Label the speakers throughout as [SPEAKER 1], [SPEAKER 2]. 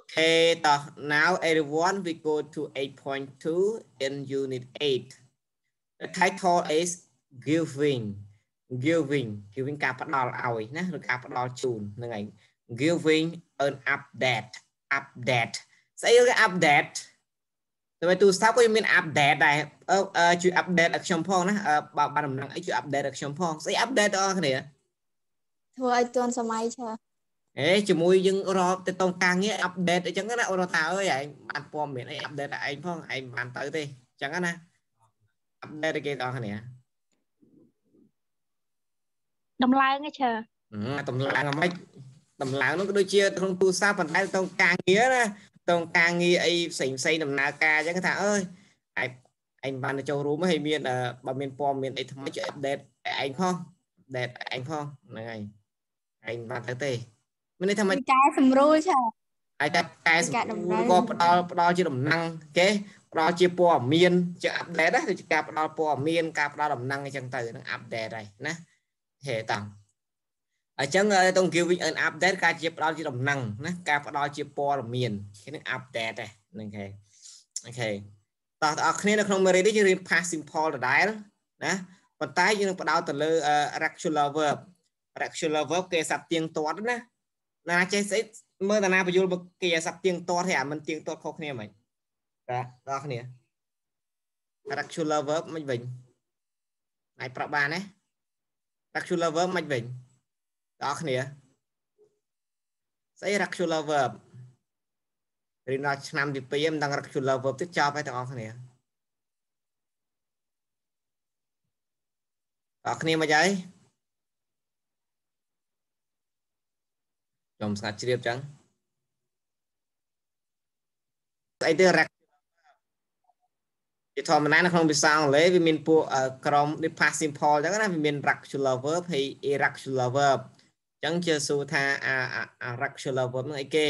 [SPEAKER 1] Okay, now everyone we go to 8.2 in unit 8. The title is giving giving giving ការផ្ដល់ឲ្យណាឬការផ្ដល់ជូនហ្នឹងឯង giving an update update ស្អីគេ update តែទូរស័ព្ទក៏មាន update ដែរអឺជួយ update ឲ្យខ្ញុំផងណាបើបានដំណឹងអីជួយ update ឲ្យខ្ញុំផងស្អី update បងប្អូនគ្នា
[SPEAKER 2] ធ្វើឲ្យទាន់សម័យឆា
[SPEAKER 1] អេជាមួយយើងរកទៅតងការងារអាប់ដេតអញ្ចឹងណាអូនថាអើយឯងបានព័ត៌មានអីអាប់ដេតឯងផងឯងបានទៅទេអញ្ចឹងណាអាប់ដេតគេដល់គ្នា
[SPEAKER 2] ដំឡើងឯឆើ
[SPEAKER 1] ដំឡើងអាម៉េចដំឡើងនោះក៏ដូចជាក្នុងទូរស័ព្ទប៉ុន្តែតងការងារណាតងការងារអីផ្សេងផ្សេងដំណើរការអញ្ចឹងថាអើយឯងឯងបានទៅចូលរួមហើយមានបើមានព័ត៌មានអីថ្មីជួយអាប់ដេតឯងផងអាប់ដេតឯងផងហ្នឹងហើយឯងបានទៅទេ មានន័យថាមិ
[SPEAKER 2] នកែសម្រួលឆា
[SPEAKER 1] ហើយតែកែសម្រួលក៏ផ្ដល់ផ្ដល់ជាដំណឹងគេផ្ដល់ជាព័ត៌មានជាអាប់ដេតណាដូចជាការផ្ដល់ព័ត៌មានការផ្ដល់ដំណឹងអញ្ចឹងទៅនឹងអាប់ដេតហើយណាហេតាំងអញ្ចឹងតង giving an update ការជាផ្ដល់ជាដំណឹងណាការផ្ដល់ជាព័ត៌មានគេនឹង update ហ្នឹងគេអូខេតោះបងប្អូនគ្នានៅក្នុង Mary នេះយើងរៀន past simple ដដែលណាប៉ុន្តែយើងនឹងផ្ដោតទៅលើ regular verb regular verb គេសាប់ទៀងទាត់ណា ណាចេះស្អីមើលតាណាបញ្យលគេអាស័ព្ទទៀងទាត់ទេអាមិនទៀងទាត់ខុសគ្នាមិនបាទដល់គ្នា regular verb មិនវិញអាចប្រាប់បានទេ regular verb មិនវិញដល់គ្នាស្អី regular verb រៀនដល់ឆ្នាំទី2មិនដឹង regular verb ទៀតចប់ហើយទាំងអស់គ្នាដល់គ្នាមកហើយ ខ្ញុំស្ងាត់ជ្រាបចឹងស្អីទៅជាធម្មតានៅក្នុងភាសាអង់គ្លេសវាមានពួកក្រុម past simple ចឹងណាវាមាន regular verb ហើយ irregular verb ចឹងជាសួរថាអា regular verb នឹងអីគេ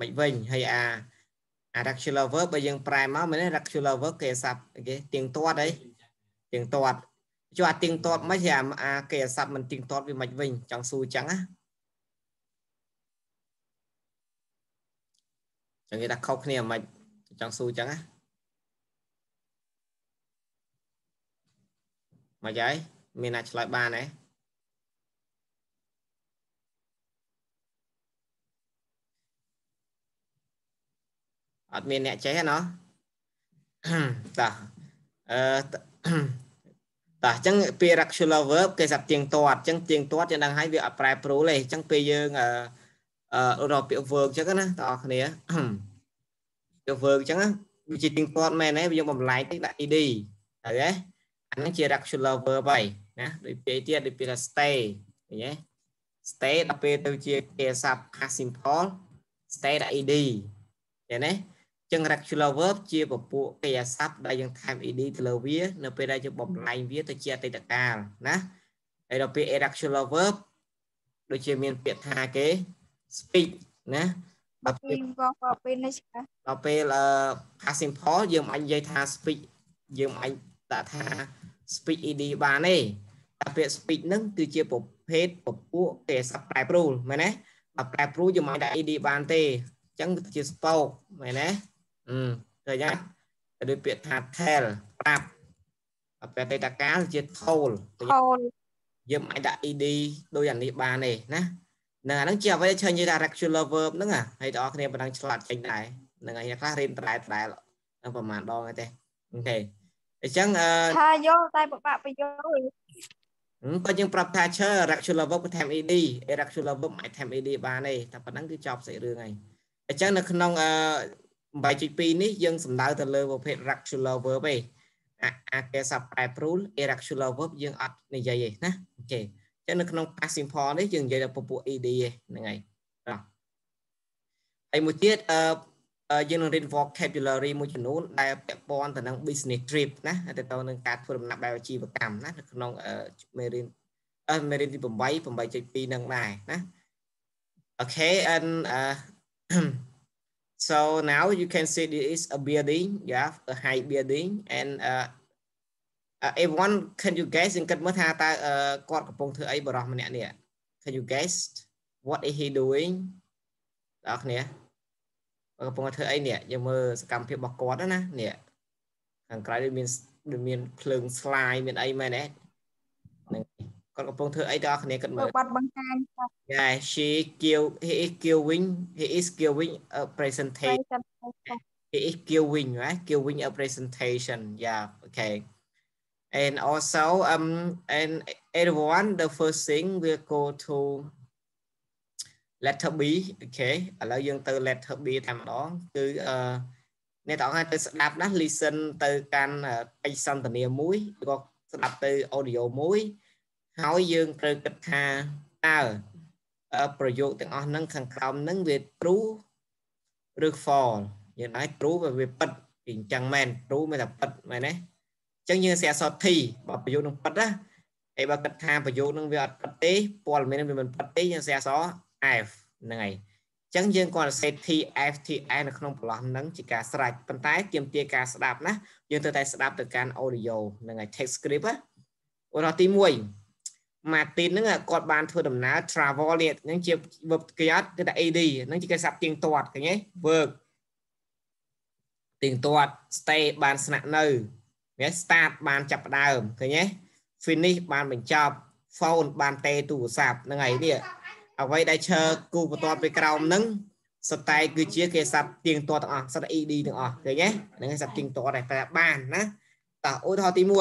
[SPEAKER 1] មិនវិញហើយអា regular verb បើយើងប្រែមកមែនទេ regular verb គេសាប់គេទៀងទាត់អីទៀងទាត់ជួអាទៀងទាត់មិនហើយអាគេសាប់មិនទៀងទាត់វាមិនវិញចង់សួរចឹងណា ចឹងគេថាខុសគ្នាមិនចង់ស៊ូចឹងណាមកយាយមានអ្នកឆ្លើយបានទេអត់មានអ្នកចេះទេណោះតោះអឺតោះអញ្ចឹងពាក្យ regular verb គេសាប់ទៀងទាត់អញ្ចឹងទៀងទាត់យើងដឹងហើយវាអត់ប្រែប្រួលទេអញ្ចឹងពេលយើងអឺ អឺរកពាក្យ verb អញ្ចឹងណាបងប្អូនគ្នាពាក្យ verb អញ្ចឹងវាជាទៀងទាត់មែនទេយើងបំលែងតិចដាក់ ed ហើយទេអាហ្នឹងជា regular verb ហើយណាដូចពាក្យទៀតដូចពាក្យថា stay ឃើញទេ stay ដល់ពេលទៅជាគេស័ព្ទ past simple stay ដាក់ ed ឃើញទេចឹង regular verb ជាពពួកកិរិយាសព្ទដែលយើងថែម ed ទៅលើវា នៅពេលដែលយើងបំលែងវាទៅជាអតីតកាលណាហើយដល់ពេល irregular verb ដូចជាមានពាក្យថាគេ speak ណា
[SPEAKER 2] ដល់ពេលដល់ពេលនេះ
[SPEAKER 1] ដល់ពេល past simple យើងមិនអាចនិយាយថា speak យើងមិនអាចដាក់ថា speak ed បានទេតែពាក្យ speak ហ្នឹងគឺជាប្រភេទពពួកគេស័ព្ទប្រែប្រួលមែនទេបើប្រែប្រួលយើងមិនដាក់ ed បានទេអញ្ចឹងជា spoke មែនទេអឺឃើញទេដូចពាក្យថា tell ប្រាប់អបេតកាលជា told
[SPEAKER 2] told
[SPEAKER 1] យើងមិនអាចដាក់ ed ដូចអានេះបានទេណា ហ្នឹងអាហ្នឹងជាអ្វីដែលឃើញថា regular verb ហ្នឹងហើយបងប្អូនគ្នាប៉ុណ្ណឹងឆ្លាតចេញដែរហ្នឹងហើយខ្លះរៀនត្រែត្រែហ្នឹងប្រហែលដងទេអូខេអញ្ចឹងអឺ
[SPEAKER 2] ថាយល់តែពិបាកបញ្យល់
[SPEAKER 1] បើយើងប្រាប់ថាឈើ regular verb ថែម ed irregular verb អាចថែម ed បានទេតែប៉ុណ្ណឹងគឺចប់សាច់រឿងហើយអញ្ចឹងនៅក្នុងអឺ8.2នេះយើងសំដៅទៅលើប្រភេទ regular verb ទេអាគេសាប់ប្រែប្រួល irregular verb យើងអត់និយាយទេណាអូខេ ចឹងនៅក្នុង past simple នេះយើងនិយាយដល់ពពួក ed ហ្នឹងហើយបាទហើយមួយទៀតអឺយើងនឹងរៀន vocabulary មួយចំនួនដែលពាក់ព័ន្ធទៅនឹង business trip ណាទៅទៅនឹងការធ្វើដំណើរបែបអាជីវកម្មណានៅក្នុងមេរៀនអឺមេរៀនទី8 8.2នឹងដែរណា Okay and uh so now you can see this is a building yeah a high building and uh everyone can you guess យើងគិតមើលថាតើគាត់កំពុងធ្វើអីបរោះម្នាក់នេះ can you guess what is he doing បងប្អូនកំពុងធ្វើអីនេះយើងមើលសកម្មភាពរបស់គាត់ណានេះខាងក្រៅវាមានវាមានភ្លើង slide មានអីមែនទេហ្នឹងគាត់កំពុងធ្វើអីដល់គ្នាគាត់មើល
[SPEAKER 2] បាត់បង្ហាញ
[SPEAKER 1] Yeah she give he is giving he is giving a presentation he is giving right giving a presentation yeah okay and also um and everyone the first thing will go to letter B អូខេឥឡូវយើងទៅ letter B តែម្ដងគឺអឺអ្នកទាំងអស់ទៅស្ដាប់ណា listen ទៅកាន់ពេជ្រសន្ទនាមួយក៏ស្ដាប់ទៅ audio មួយហើយយើងត្រូវគិតថាតើប្រយោគទាំងអស់ហ្នឹងខាងក្រោមហ្នឹងវា true ឬ false យើងដែរ true វាវាពិតពីអញ្ចឹងមែន true មានតែពិតមែនទេអញ្ចឹងយើងស្រាសត T បើប្រយោគនឹងពិតណាហើយបើគិតថាប្រយោគនឹងវាអត់ពិតទេព័ត៌មាននឹងវាមិនពិតទេយើងស្រាស F ហ្នឹងហើយអញ្ចឹងយើងគាត់សេ T F T I នៅក្នុងប្រឡោះហ្នឹងជាការស្រេចប៉ុន្តែទាមទារការស្ដាប់ណាយើងត្រូវតែស្ដាប់ទៅកាន់ audio ហ្នឹងហើយ text script ណាឧទាហរណ៍ទី1 Martin ហ្នឹងគាត់បានធ្វើដំណើរ travel នេះហ្នឹងជា verb គេអត់គឺថា AD ហ្នឹងជាគេសាប់ទៀងទាត់ឃើញទេ verb ទៀងទាត់ stay បានស្នាក់នៅ វា start បានចាប់ផ្ដើមឃើញទេ finish បានបញ្ចប់ phone បានទេទូរស័ព្ទហ្នឹងហើយនេះអ្វីដែលឈើគូបន្ទាត់ពីក្រោមហ្នឹងសតែគឺជាគេសັບទៀងទាត់ទាំងអស់សត្វ ED ទាំងអស់ឃើញទេហ្នឹងសັບទៀងទាត់តែប្រែបានណាតោះឧទាហរណ៍ទី1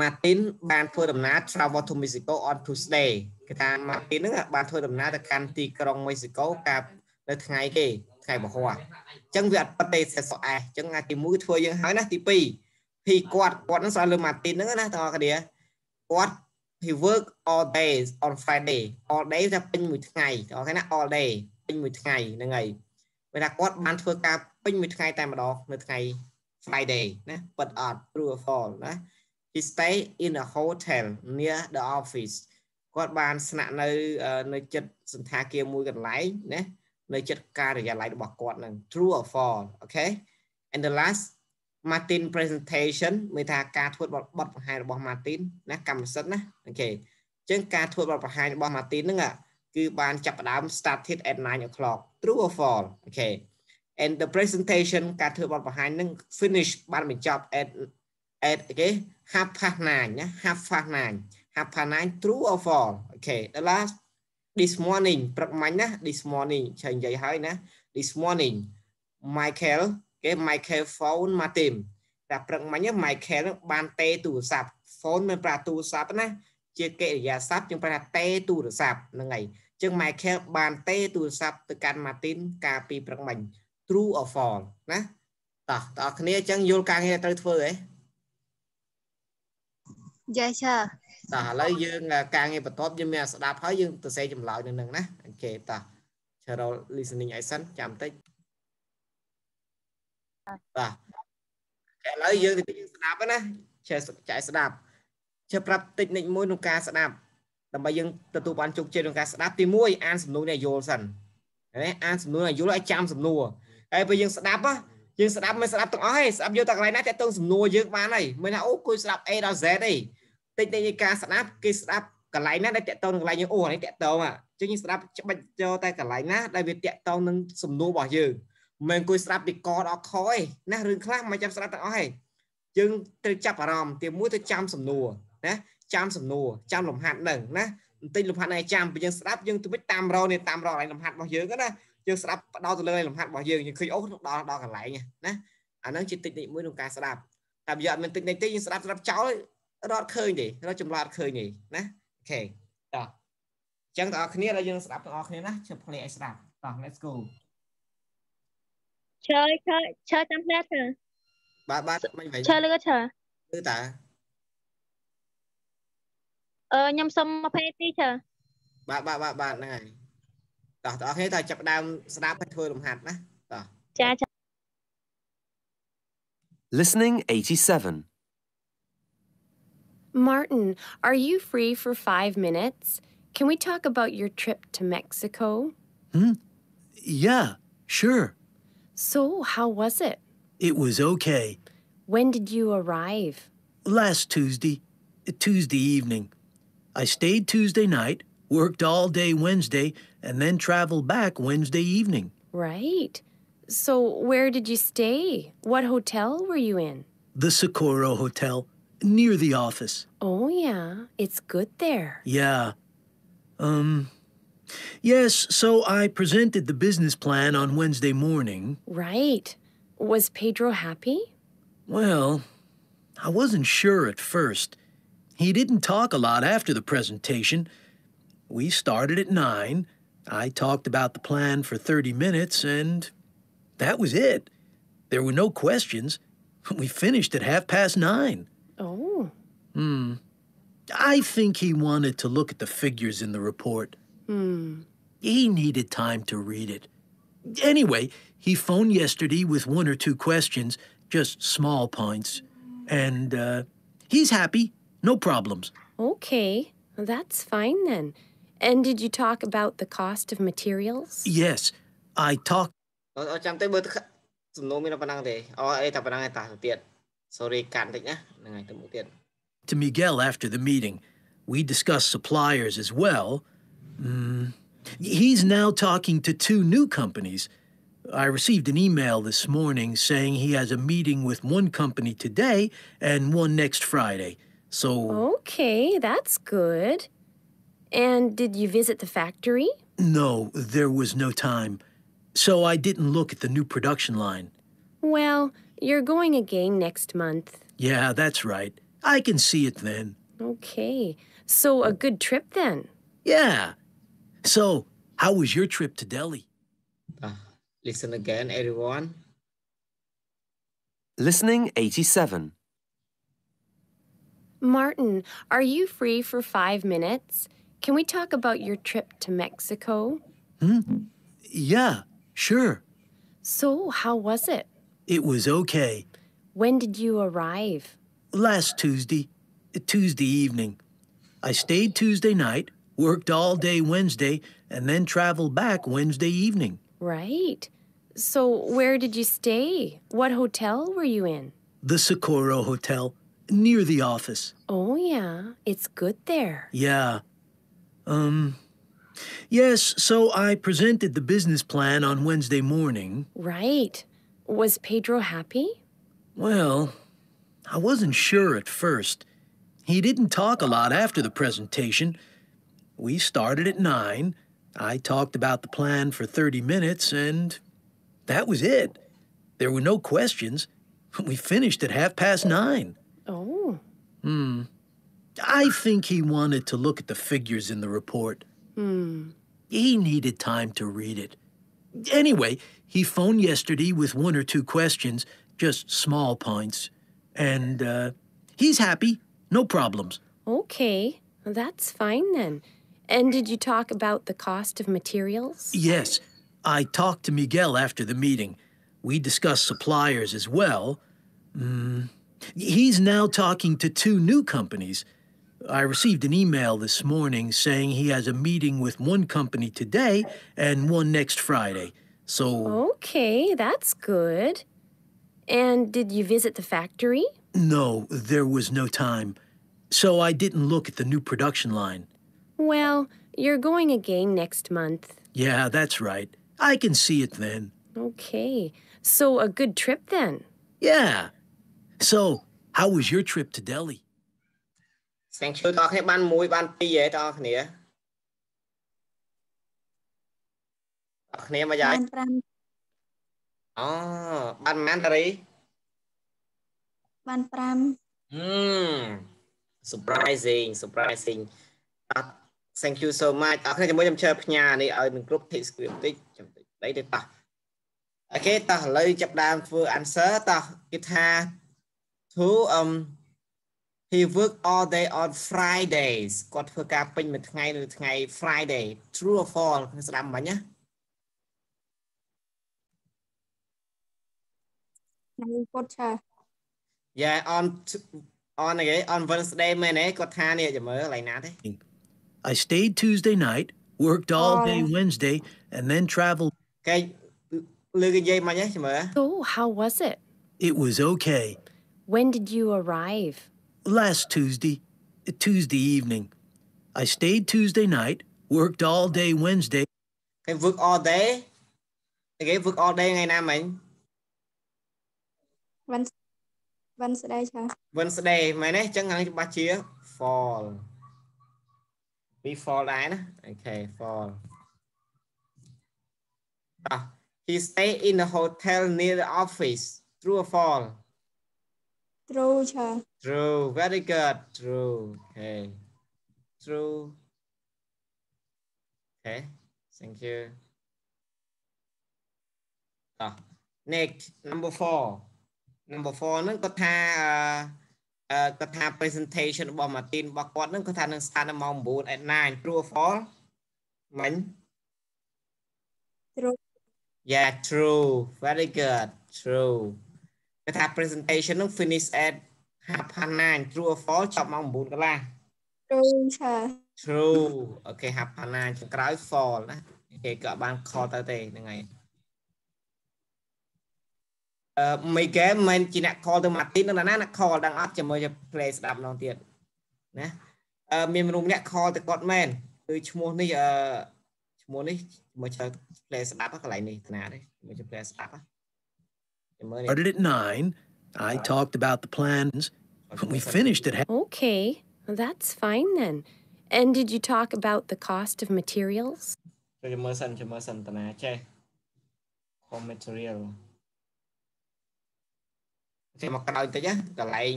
[SPEAKER 1] Martin បានធ្វើដំណើរ travel to Mexico on Tuesday គេថា Martin ហ្នឹងបានធ្វើដំណើរទៅកាន់ទីក្រុង Mexico កាលនៅថ្ងៃគេ ថ្ងៃពហុអញ្ចឹងវាអត់ប៉ទេសេសអេសអញ្ចឹងអាទី1ធ្វើយើងហើយណាទី2ពីគាត់គាត់ហ្នឹងស្អាតលើ Martin ហ្នឹងណាទាំងអស់គ្នាគាត់ he work all days on Friday all day ថាពេញមួយថ្ងៃអូខេណា all day ពេញមួយថ្ងៃហ្នឹងហើយពេលថាគាត់បានធ្វើការពេញមួយថ្ងៃតែម្ដងនៅថ្ងៃ Friday ណាប៉ិតអត់ true or false ណា he stay in a hotel near the office គាត់បានស្នាក់នៅនៅចិត្តសន្តាគារមួយកន្លែងណា នៅចិត្តការិយាល័យរបស់គាត់នឹង true or false okay and the last Martin presentation មានថាការធ្វើបទបង្ហាញរបស់ Martin ណាកម្មសិទ្ធិណា OK អញ្ចឹងការធ្វើបទបង្ហាញរបស់ Martin ហ្នឹងគឺបានចាប់ផ្ដើម started at 9 o'clock true or false OK and the presentation ការធ្វើបទបង្ហាញហ្នឹង finish បានបញ្ចប់ at at គេ half past 9ណា half past 9 half past 9 true or false OK the last this morning ព្រឹកមិញណា this morning ឆែនិយាយហើយណា this morning Michael គេ Michael phone Martin តែព្រឹកមិញ Michael បានទេទូរស័ព្ទ phone មិនប្រាទូរស័ព្ទណាជាកិរិយាសព្ទជាងប្រថាទេទូរស័ព្ទហ្នឹងហើយចឹង Michael បានទេទូរស័ព្ទទៅកាន់ Martin កាលពីព្រឹកមិញ true or false ណាតោះតើគ្នាចឹងយល់ការងារត្រូវធ្វើហ៎
[SPEAKER 2] Yes sir
[SPEAKER 1] តោះឥឡូវយើងការងារបន្ទាប់យើងមានស្ដាប់ហើយយើងទៅសេចម្លើយនៅនឹងណាអូខេតោះ Cheryl listening អីសិនចាំតិចបាទឥឡូវយើងទៅយើងស្ដាប់ណាចេះចែកស្ដាប់ចេះប្រាប់តិចនិចមួយក្នុងការស្ដាប់ដើម្បីយើងទទួលបានជោគជ័យក្នុងការស្ដាប់ទី1អានសំណួរនេះយល់សិនណាអានសំណួរឲ្យយល់ឲ្យចាំសំណួរហើយពេលយើងស្ដាប់យើងស្ដាប់មិនស្ដាប់ទាំងអស់ទេស្ដាប់យកតែកន្លែងណាតើតឹងសំណួរយើងបានហើយមិនថាអូគួយស្ដាប់ A ដល់ Z ទេ តិចតិចនៃការស្ដាប់គេស្ដាប់កន្លែងណាដែលតកតងនឹងកន្លែងយើងអូនេះតកតងអញ្ចឹងយើងស្ដាប់ច្បាច់ចូលតែកន្លែងណាដែលវាតកតងនឹងសំណួររបស់យើងមិនអង្គុយស្ដាប់ពីកដល់ខឯណារឿងខ្លះមិនចាំស្ដាប់ទាំងអស់ឯងយើងត្រូវចាប់អារម្មណ៍ទីមួយទៅចាំសំណួរណាចាំសំណួរចាំលំហាត់នឹងណាបន្តិចលំហាត់ này ចាំពេលយើងស្ដាប់យើងទៅវិញតាមរនេះតាមរកកន្លែងលំហាត់របស់យើងណាយើងស្ដាប់ផ្ដោតទៅលើលំហាត់របស់យើងយើងឃើញអូដល់ដល់កន្លែងណាអាហ្នឹងជាតិចនិចមួយក្នុងការស្ដាប់តែវាអត់មានតិចនិចទេយើងស្ដាប់ស្ដាប់ចោល រត់ឃើញទេរត់ចម្លាតឃើញទេណាអូខេតោះអញ្ចឹងបងប្អូនគ្នាដល់យើងស្ដាប់បងប្អូនគ្នាណាជិះភ្លេឲ្យស្ដាប់តោះ let's go
[SPEAKER 2] ឆើឆើឆើចាំផ្លែទៅ
[SPEAKER 1] បាទបាទមិនវិញ
[SPEAKER 2] ឆើឬក៏ឆើ
[SPEAKER 1] គឺតា
[SPEAKER 2] អឺខ្ញុំសុំ20នាទីឆើ
[SPEAKER 1] បាទបាទបាទបាទហ្នឹងហើយតោះបងប្អូនគ្នាតើចាប់ដើមស្ដាប់ហើយធ្វើលំហាត់ណាតោះ
[SPEAKER 2] ចាចា
[SPEAKER 3] Listening 87
[SPEAKER 4] Martin, are you free for five minutes? Can we talk about your trip to Mexico?
[SPEAKER 3] Hmm? Yeah, sure.
[SPEAKER 4] So, how was it?
[SPEAKER 3] It was okay.
[SPEAKER 4] When did you arrive?
[SPEAKER 3] Last Tuesday, Tuesday evening. I stayed Tuesday night, worked all day Wednesday, and then traveled back Wednesday evening.
[SPEAKER 4] Right. So, where did you stay? What hotel were you in?
[SPEAKER 3] The Socorro Hotel, near the office.
[SPEAKER 4] Oh, yeah. It's good there.
[SPEAKER 3] Yeah. Um. Yes, so I presented the business plan on Wednesday morning.
[SPEAKER 4] Right. Was Pedro happy?
[SPEAKER 3] Well, I wasn't sure at first. He didn't talk a lot after the presentation. We started at 9. I talked about the plan for 30 minutes, and that was it. There were no questions. We finished at half past 9.
[SPEAKER 4] Oh.
[SPEAKER 3] Hmm. I think he wanted to look at the figures in the report.
[SPEAKER 4] Hmm.
[SPEAKER 3] He needed time to read it. Anyway, he phoned yesterday with one or two questions, just small points. And uh, he's happy, no problems.
[SPEAKER 4] Okay. That's fine then. And did you talk about the cost of materials?
[SPEAKER 3] Yes, I talked
[SPEAKER 1] អត់ចាំទៅមើលទៅសំណួរមានតែប៉ុណ្ណឹងទេអូអីតែប៉ុណ្ណឹងឯងតាទៅទៀត sorry កាត់បន្តិចណាហ្នឹងហើយទៅមុខទៀត
[SPEAKER 3] to Miguel after the meeting. We discussed suppliers as well. Mm, he's now talking to two new companies. I received an email this morning saying he has a meeting with one company today and one next Friday. So,
[SPEAKER 4] Okay, that's good. And did you visit the factory?
[SPEAKER 3] no, there was no time. So I didn't look at the new production line.
[SPEAKER 4] Well, you're going again next month.
[SPEAKER 3] Yeah, that's right. I can see it then.
[SPEAKER 4] Okay. So, a good trip then.
[SPEAKER 3] Yeah. So, how was your trip to Delhi?
[SPEAKER 1] តោះ listen again everyone
[SPEAKER 3] Listening 87.
[SPEAKER 4] Martin, are you free for five minutes? Can we talk about your trip to Mexico? Hmm?
[SPEAKER 3] Yeah, sure.
[SPEAKER 4] So, how was it?
[SPEAKER 3] It was okay.
[SPEAKER 4] When did you arrive?
[SPEAKER 3] Last Tuesday, Tuesday evening. I stayed Tuesday night, worked all day Wednesday, and then traveled back Wednesday evening.
[SPEAKER 4] Right. So, where did you stay? What hotel were you in?
[SPEAKER 3] The Socorro Hotel, near the office.
[SPEAKER 4] Oh, yeah. It's good there.
[SPEAKER 3] Yeah. Um. Yes, so I presented the business plan on Wednesday morning.
[SPEAKER 4] Right. Was Pedro happy?
[SPEAKER 3] Well, I wasn't sure at first. He didn't talk a lot after the presentation. We started at 9. I talked about the plan for 30 minutes, and that was it. There were no questions. We finished at half past 9.
[SPEAKER 4] Oh.
[SPEAKER 3] Hmm. I think he wanted to look at the figures in the report.
[SPEAKER 4] Hmm.
[SPEAKER 3] He needed time to read it. Anyway, he phoned yesterday with one or two questions, just small points. And uh, he's happy, no problems.
[SPEAKER 4] Okay. That's fine then. And did you talk about the cost of materials?
[SPEAKER 3] Yes, I talked to Miguel after the meeting. We discussed suppliers as well. Mm, he's now talking to two new companies. I received an email this morning saying he has a meeting with one company today and one next Friday. So,
[SPEAKER 4] Okay, that's good. And did you visit the factory?
[SPEAKER 3] no, there was no time. So I didn't look at the new production line.
[SPEAKER 4] Well, you're going again next month.
[SPEAKER 3] Yeah, that's right. I can see it then.
[SPEAKER 4] Okay. So, a good trip then.
[SPEAKER 3] Yeah. So, how was your trip to Delhi?
[SPEAKER 1] thank you ដល់គ្នាបានមួយបានពីរហ៎ដល់គ្នាដល់គ្នាមកយាយ
[SPEAKER 2] បាន5
[SPEAKER 1] អូបានប៉ុន្មានតារី
[SPEAKER 2] បាន5
[SPEAKER 1] Hmm. surprising surprising អត់ thank you so much អរគ្នាជាមួយខ្ញុំជើផ្ញើនេះឲ្យនឹងគ្រប់ text script តិចចាំតិចដៃទៅតោះអូខេតោះឥឡូវចាប់ដើមធ្វើ answer តោះគេថា to um he work all day on Fridays គាត់ធ្វើការពេញមួយថ្ងៃនៅថ្ងៃ Friday true or false ខ្ញុំស្ដាប់មិញណា
[SPEAKER 2] ថ្ងៃពុតឆា
[SPEAKER 1] Yeah on t- on អីគេ on Wednesday មែនទេគាត់ថានេះចាំមើលកន្លែងណាទេ
[SPEAKER 3] I stayed Tuesday night, worked all
[SPEAKER 2] Oh.
[SPEAKER 3] day Wednesday, and then traveled.
[SPEAKER 1] គេលើគេនិយាយមិញទេចាំមើល
[SPEAKER 4] So, how was it?
[SPEAKER 3] It was okay.
[SPEAKER 4] When did you arrive?
[SPEAKER 3] Last Tuesday, Tuesday evening. I stayed Tuesday night, Worked all day Wednesday.
[SPEAKER 1] គេ work all day គេ work all day ថ្ងៃណាមិញ
[SPEAKER 2] Wednes- Wednesday ចា
[SPEAKER 1] Wednesday មែនទេអញ្ចឹងហ្នឹងច្បាស់ជា fall ពី fall ដែរណាអូខេ fall តោះ he stay in the hotel near the office true or false
[SPEAKER 2] True ចា
[SPEAKER 1] true very good true okay true okay thank you តោះ next number 4 number 4ហ្នឹងគាត់ថាអឺអឺគាត់ថា presentation របស់ Martin របស់គាត់ហ្នឹងគាត់ថានឹង start នៅម៉ោង9 at 9 true or false មិញ
[SPEAKER 2] True
[SPEAKER 1] Yeah true very good true គាត់ថា presentation ហ្នឹង finish at half past 9 true or false ចប់ម៉ោង9កន្លះ
[SPEAKER 2] True ចា
[SPEAKER 1] true អូខេ half past 9ចុងក្រោយ fall ណាគេក៏បាន call ទៅទេហ្នឹងហើយ អឺ Miguel មិនជាអ្នក call ទៅ Martin នឹងណាណា call ដឹងអត់ជាមួយទៅ play ស្ដាប់ម្ដងទៀតណាអឺមានមនុស្សម្នាក់ call ទៅគាត់មែនគឺឈ្មោះនេះអឺឈ្មោះនេះជាមួយទៅ play ស្ដាប់ហ្នឹងកន្លែងនេះថ្នាទេជាមួយទៅ play ស្ដាប់ហ្នឹងជាមួយនេះ
[SPEAKER 3] Started at 9. I talked about the plans. We finished at half.
[SPEAKER 4] Okay, well, that's fine then. And did you talk about the cost of materials?
[SPEAKER 1] ជួយមើលសិនជួយមើលសិនតាណាចេះ com material ចេះមកក្រោយបន្តិចណាកន្លែង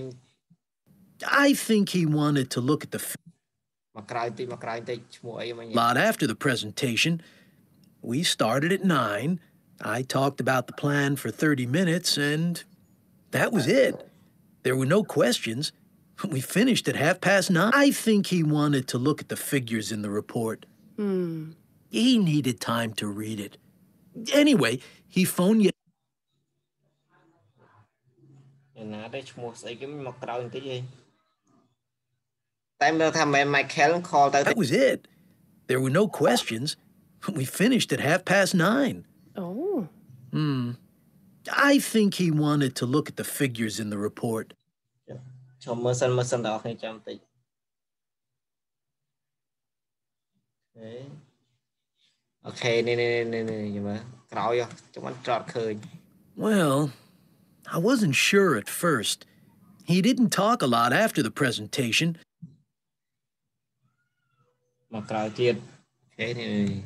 [SPEAKER 3] I think he wanted to look at the f-
[SPEAKER 1] មកក្រោយបន្តិចមកក្រោយបន្តិចឈ្មោះអីមិញ
[SPEAKER 3] lot after the presentation. We started at 9. I talked about the plan for 30 minutes, and that was it. There were no questions. We finished at half past nine. I think he wanted to look at the figures in the report.
[SPEAKER 4] Hmm.
[SPEAKER 3] He needed time to read it. Anyway, he phoned you.
[SPEAKER 1] យ៉ាងណាទេឈ្មោះស្អីគេមកក្រោយបន្តិចឯងតែមើលថាមែន Michael call ទៅទេ
[SPEAKER 3] That was it. There were no questions. We finished at half past nine.
[SPEAKER 4] Oh.
[SPEAKER 3] Hmm. I think he wanted to look at the figures in the report.
[SPEAKER 1] ចូលមើលសិនមើលសិនដល់អ្នកចាំបន្តិចអូខេនេះនេះនេះនេះយមើលក្រោយចាំមិនត្រត់ឃើញ
[SPEAKER 3] Well, I wasn't sure at first. He didn't talk a lot after the presentation.
[SPEAKER 1] មកក្រោយទៀតអូខេនេះនេះ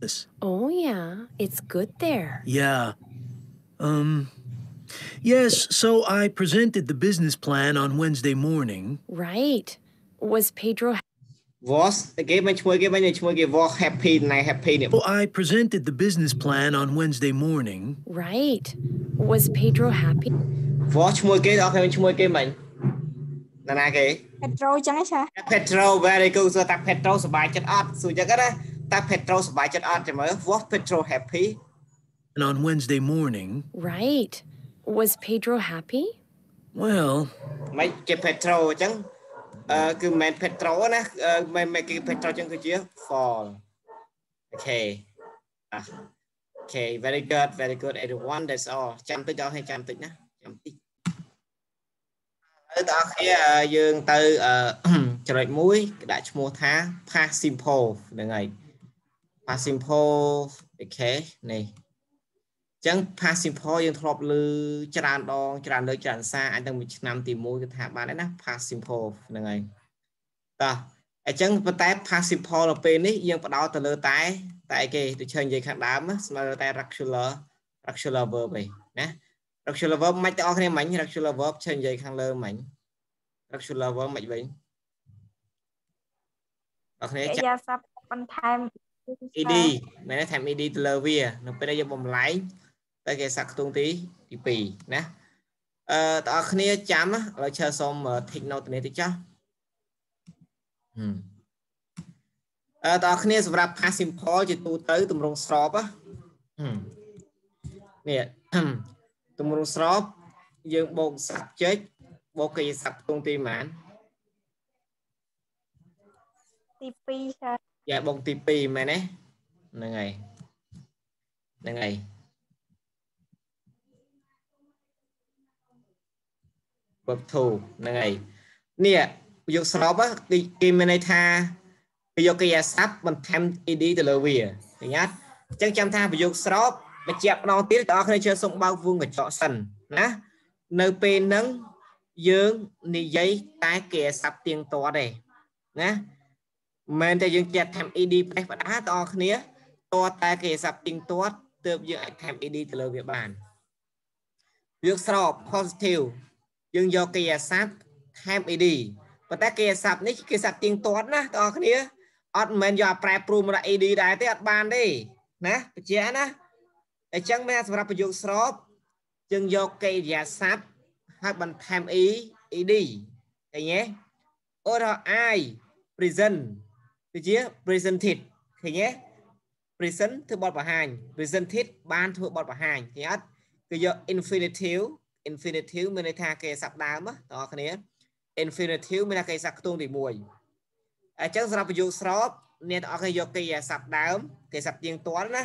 [SPEAKER 3] This.
[SPEAKER 4] Oh, yeah, it's good there.
[SPEAKER 3] Yeah. Um. Yes, so I presented the business plan on Wednesday morning.
[SPEAKER 4] Right. Was Pedro
[SPEAKER 1] was គេមិនឈ្មោះគេមិនឈ្មោះគេ was happy ណៃ happy នេះ
[SPEAKER 3] So I presented the business plan on Wednesday morning.
[SPEAKER 4] right? Was Pedro happy?
[SPEAKER 1] was ឈ្មោះគេដល់គេឈ្មោះគេមិនណាណាគេ
[SPEAKER 2] Petro ចឹងឯងចា
[SPEAKER 1] Petro very good សួរតា Petro សប្បាយចិត្តអត់សួរចឹងណាតា Petro សប្បាយចិត្តអត់ចាំមើល was Petro happy
[SPEAKER 3] And on Wednesday morning,
[SPEAKER 4] Right. Was Pedro happy?
[SPEAKER 3] well,
[SPEAKER 1] មិនគេ Petro អញ្ចឹង អឺគឺមិនមែន Petro ណាអឺមិនមិនគេ Petro អញ្ចឹងគឺជា fall okay អ่ะ okay very good very good everyone that's all ចាំតិចដល់ឲ្យចាំតិចណាចាំតិចហើយបងប្អូនគ្នាអឺយើងទៅអឺចំណុចមួយគេដាក់ឈ្មោះថា past simple ហ្នឹងហើយ past simple okay នេះអញ្ចឹង past simple យើងធ្លាប់លើច្រើនដងច្រើនលើកច្រើនសារអាចទាំងមួយឆ្នាំទី1គឺថាបានដែរណា past simple ហ្នឹងហើយតោះអញ្ចឹងប៉ុន្តែ past simple នៅពេលនេះយើងបដោតទៅលើតែ តែគេដូចឈើនិយាយខាងដើមណាស្មើតែ regular regular verb ឯណា regular verb មិនទាំងអស់គ្នាមិញ regular verb ឈើនិយាយខាងលើមិញ regular verb មិនវិញអរគ្នា
[SPEAKER 2] កិ
[SPEAKER 1] ចា
[SPEAKER 2] រិយាសព្ទបន្ថែម
[SPEAKER 1] ED មែនទេថែម ED ទៅលើវា នៅពេលដែលយើងបំលែង ទៅគេសាក់ខ្ទង់ទីទី2ណាអឺតើអរគ្នាចាំណាឥឡូវឈើសូម take note ទៅនេះតិចចុះហឹមអឺតើអរគ្នាសម្រាប់ past simple ជាទូទៅទម្រង់ស្របណាហឹមនេះទម្រង់ស្របយើងបូក subject បូកកិរិយាសព្ទខ្ទង់ទីប៉ុន្មាន
[SPEAKER 2] ទី2ចា
[SPEAKER 1] យ៉ាបងទី2មែនទេហ្នឹងហើយហ្នឹងហើយ បបធូហ្នឹងហើយនេះយកស្របគេមានន័យថាគេយកកិរិយាសព្ទបន្ថែម ed ទៅលើវាឃើញអត់អញ្ចឹងចាំថាប្រយោគស្របបញ្ជាក់ម្ដងទៀតបងប្អូនជឿសុំបើកវងកញ្ចក់សិនណានៅពេលហ្នឹងយើងនិយាយតែកិរិយាសព្ទទៀងទាត់ទេណាមិនតែយើងចាត់ថែម ed ផ្លេសបដាតអគ្នាតតែកិរិយាសព្ទទៀងទាត់ទើបយើងអាចថែម ed ទៅលើវាបានវាស្រប positive យើងយកកិរិយាសព្ទថែម ed ប៉ុន្តែកិរិយាសព្ទនេះកិរិយាសព្ទទៀងទាត់ណាបងប្អូនអត់មិនយកប្រែប្រួលមកដាក់ ed ដែរទេអត់បានទេណាបញ្ជាក់ណាអញ្ចឹងមានសម្រាប់ប្រយោគស្របយើងយកកិរិយាសព្ទហើយបន្ថែម e ed ឃើញទេឧទាហរណ៍ i present គឺជា presented ឃើញទេ present ធ្វើបទបង្ហាញ presented បានធ្វើបទបង្ហាញឃើញអត់គឺយក infinitive infinitive មានន័យថាគេស័ព្ទដើមបងប្អូនគ្នា infinitive មានន័យថាគេស័ព្ទខ្ទង់ទី1អញ្ចឹងសម្រាប់ប្រយោគស្របអ្នកទាំងអស់គ្នាយកកិរិយាសព្ទដើមគេស័ព្ទទៀងទាត់ណា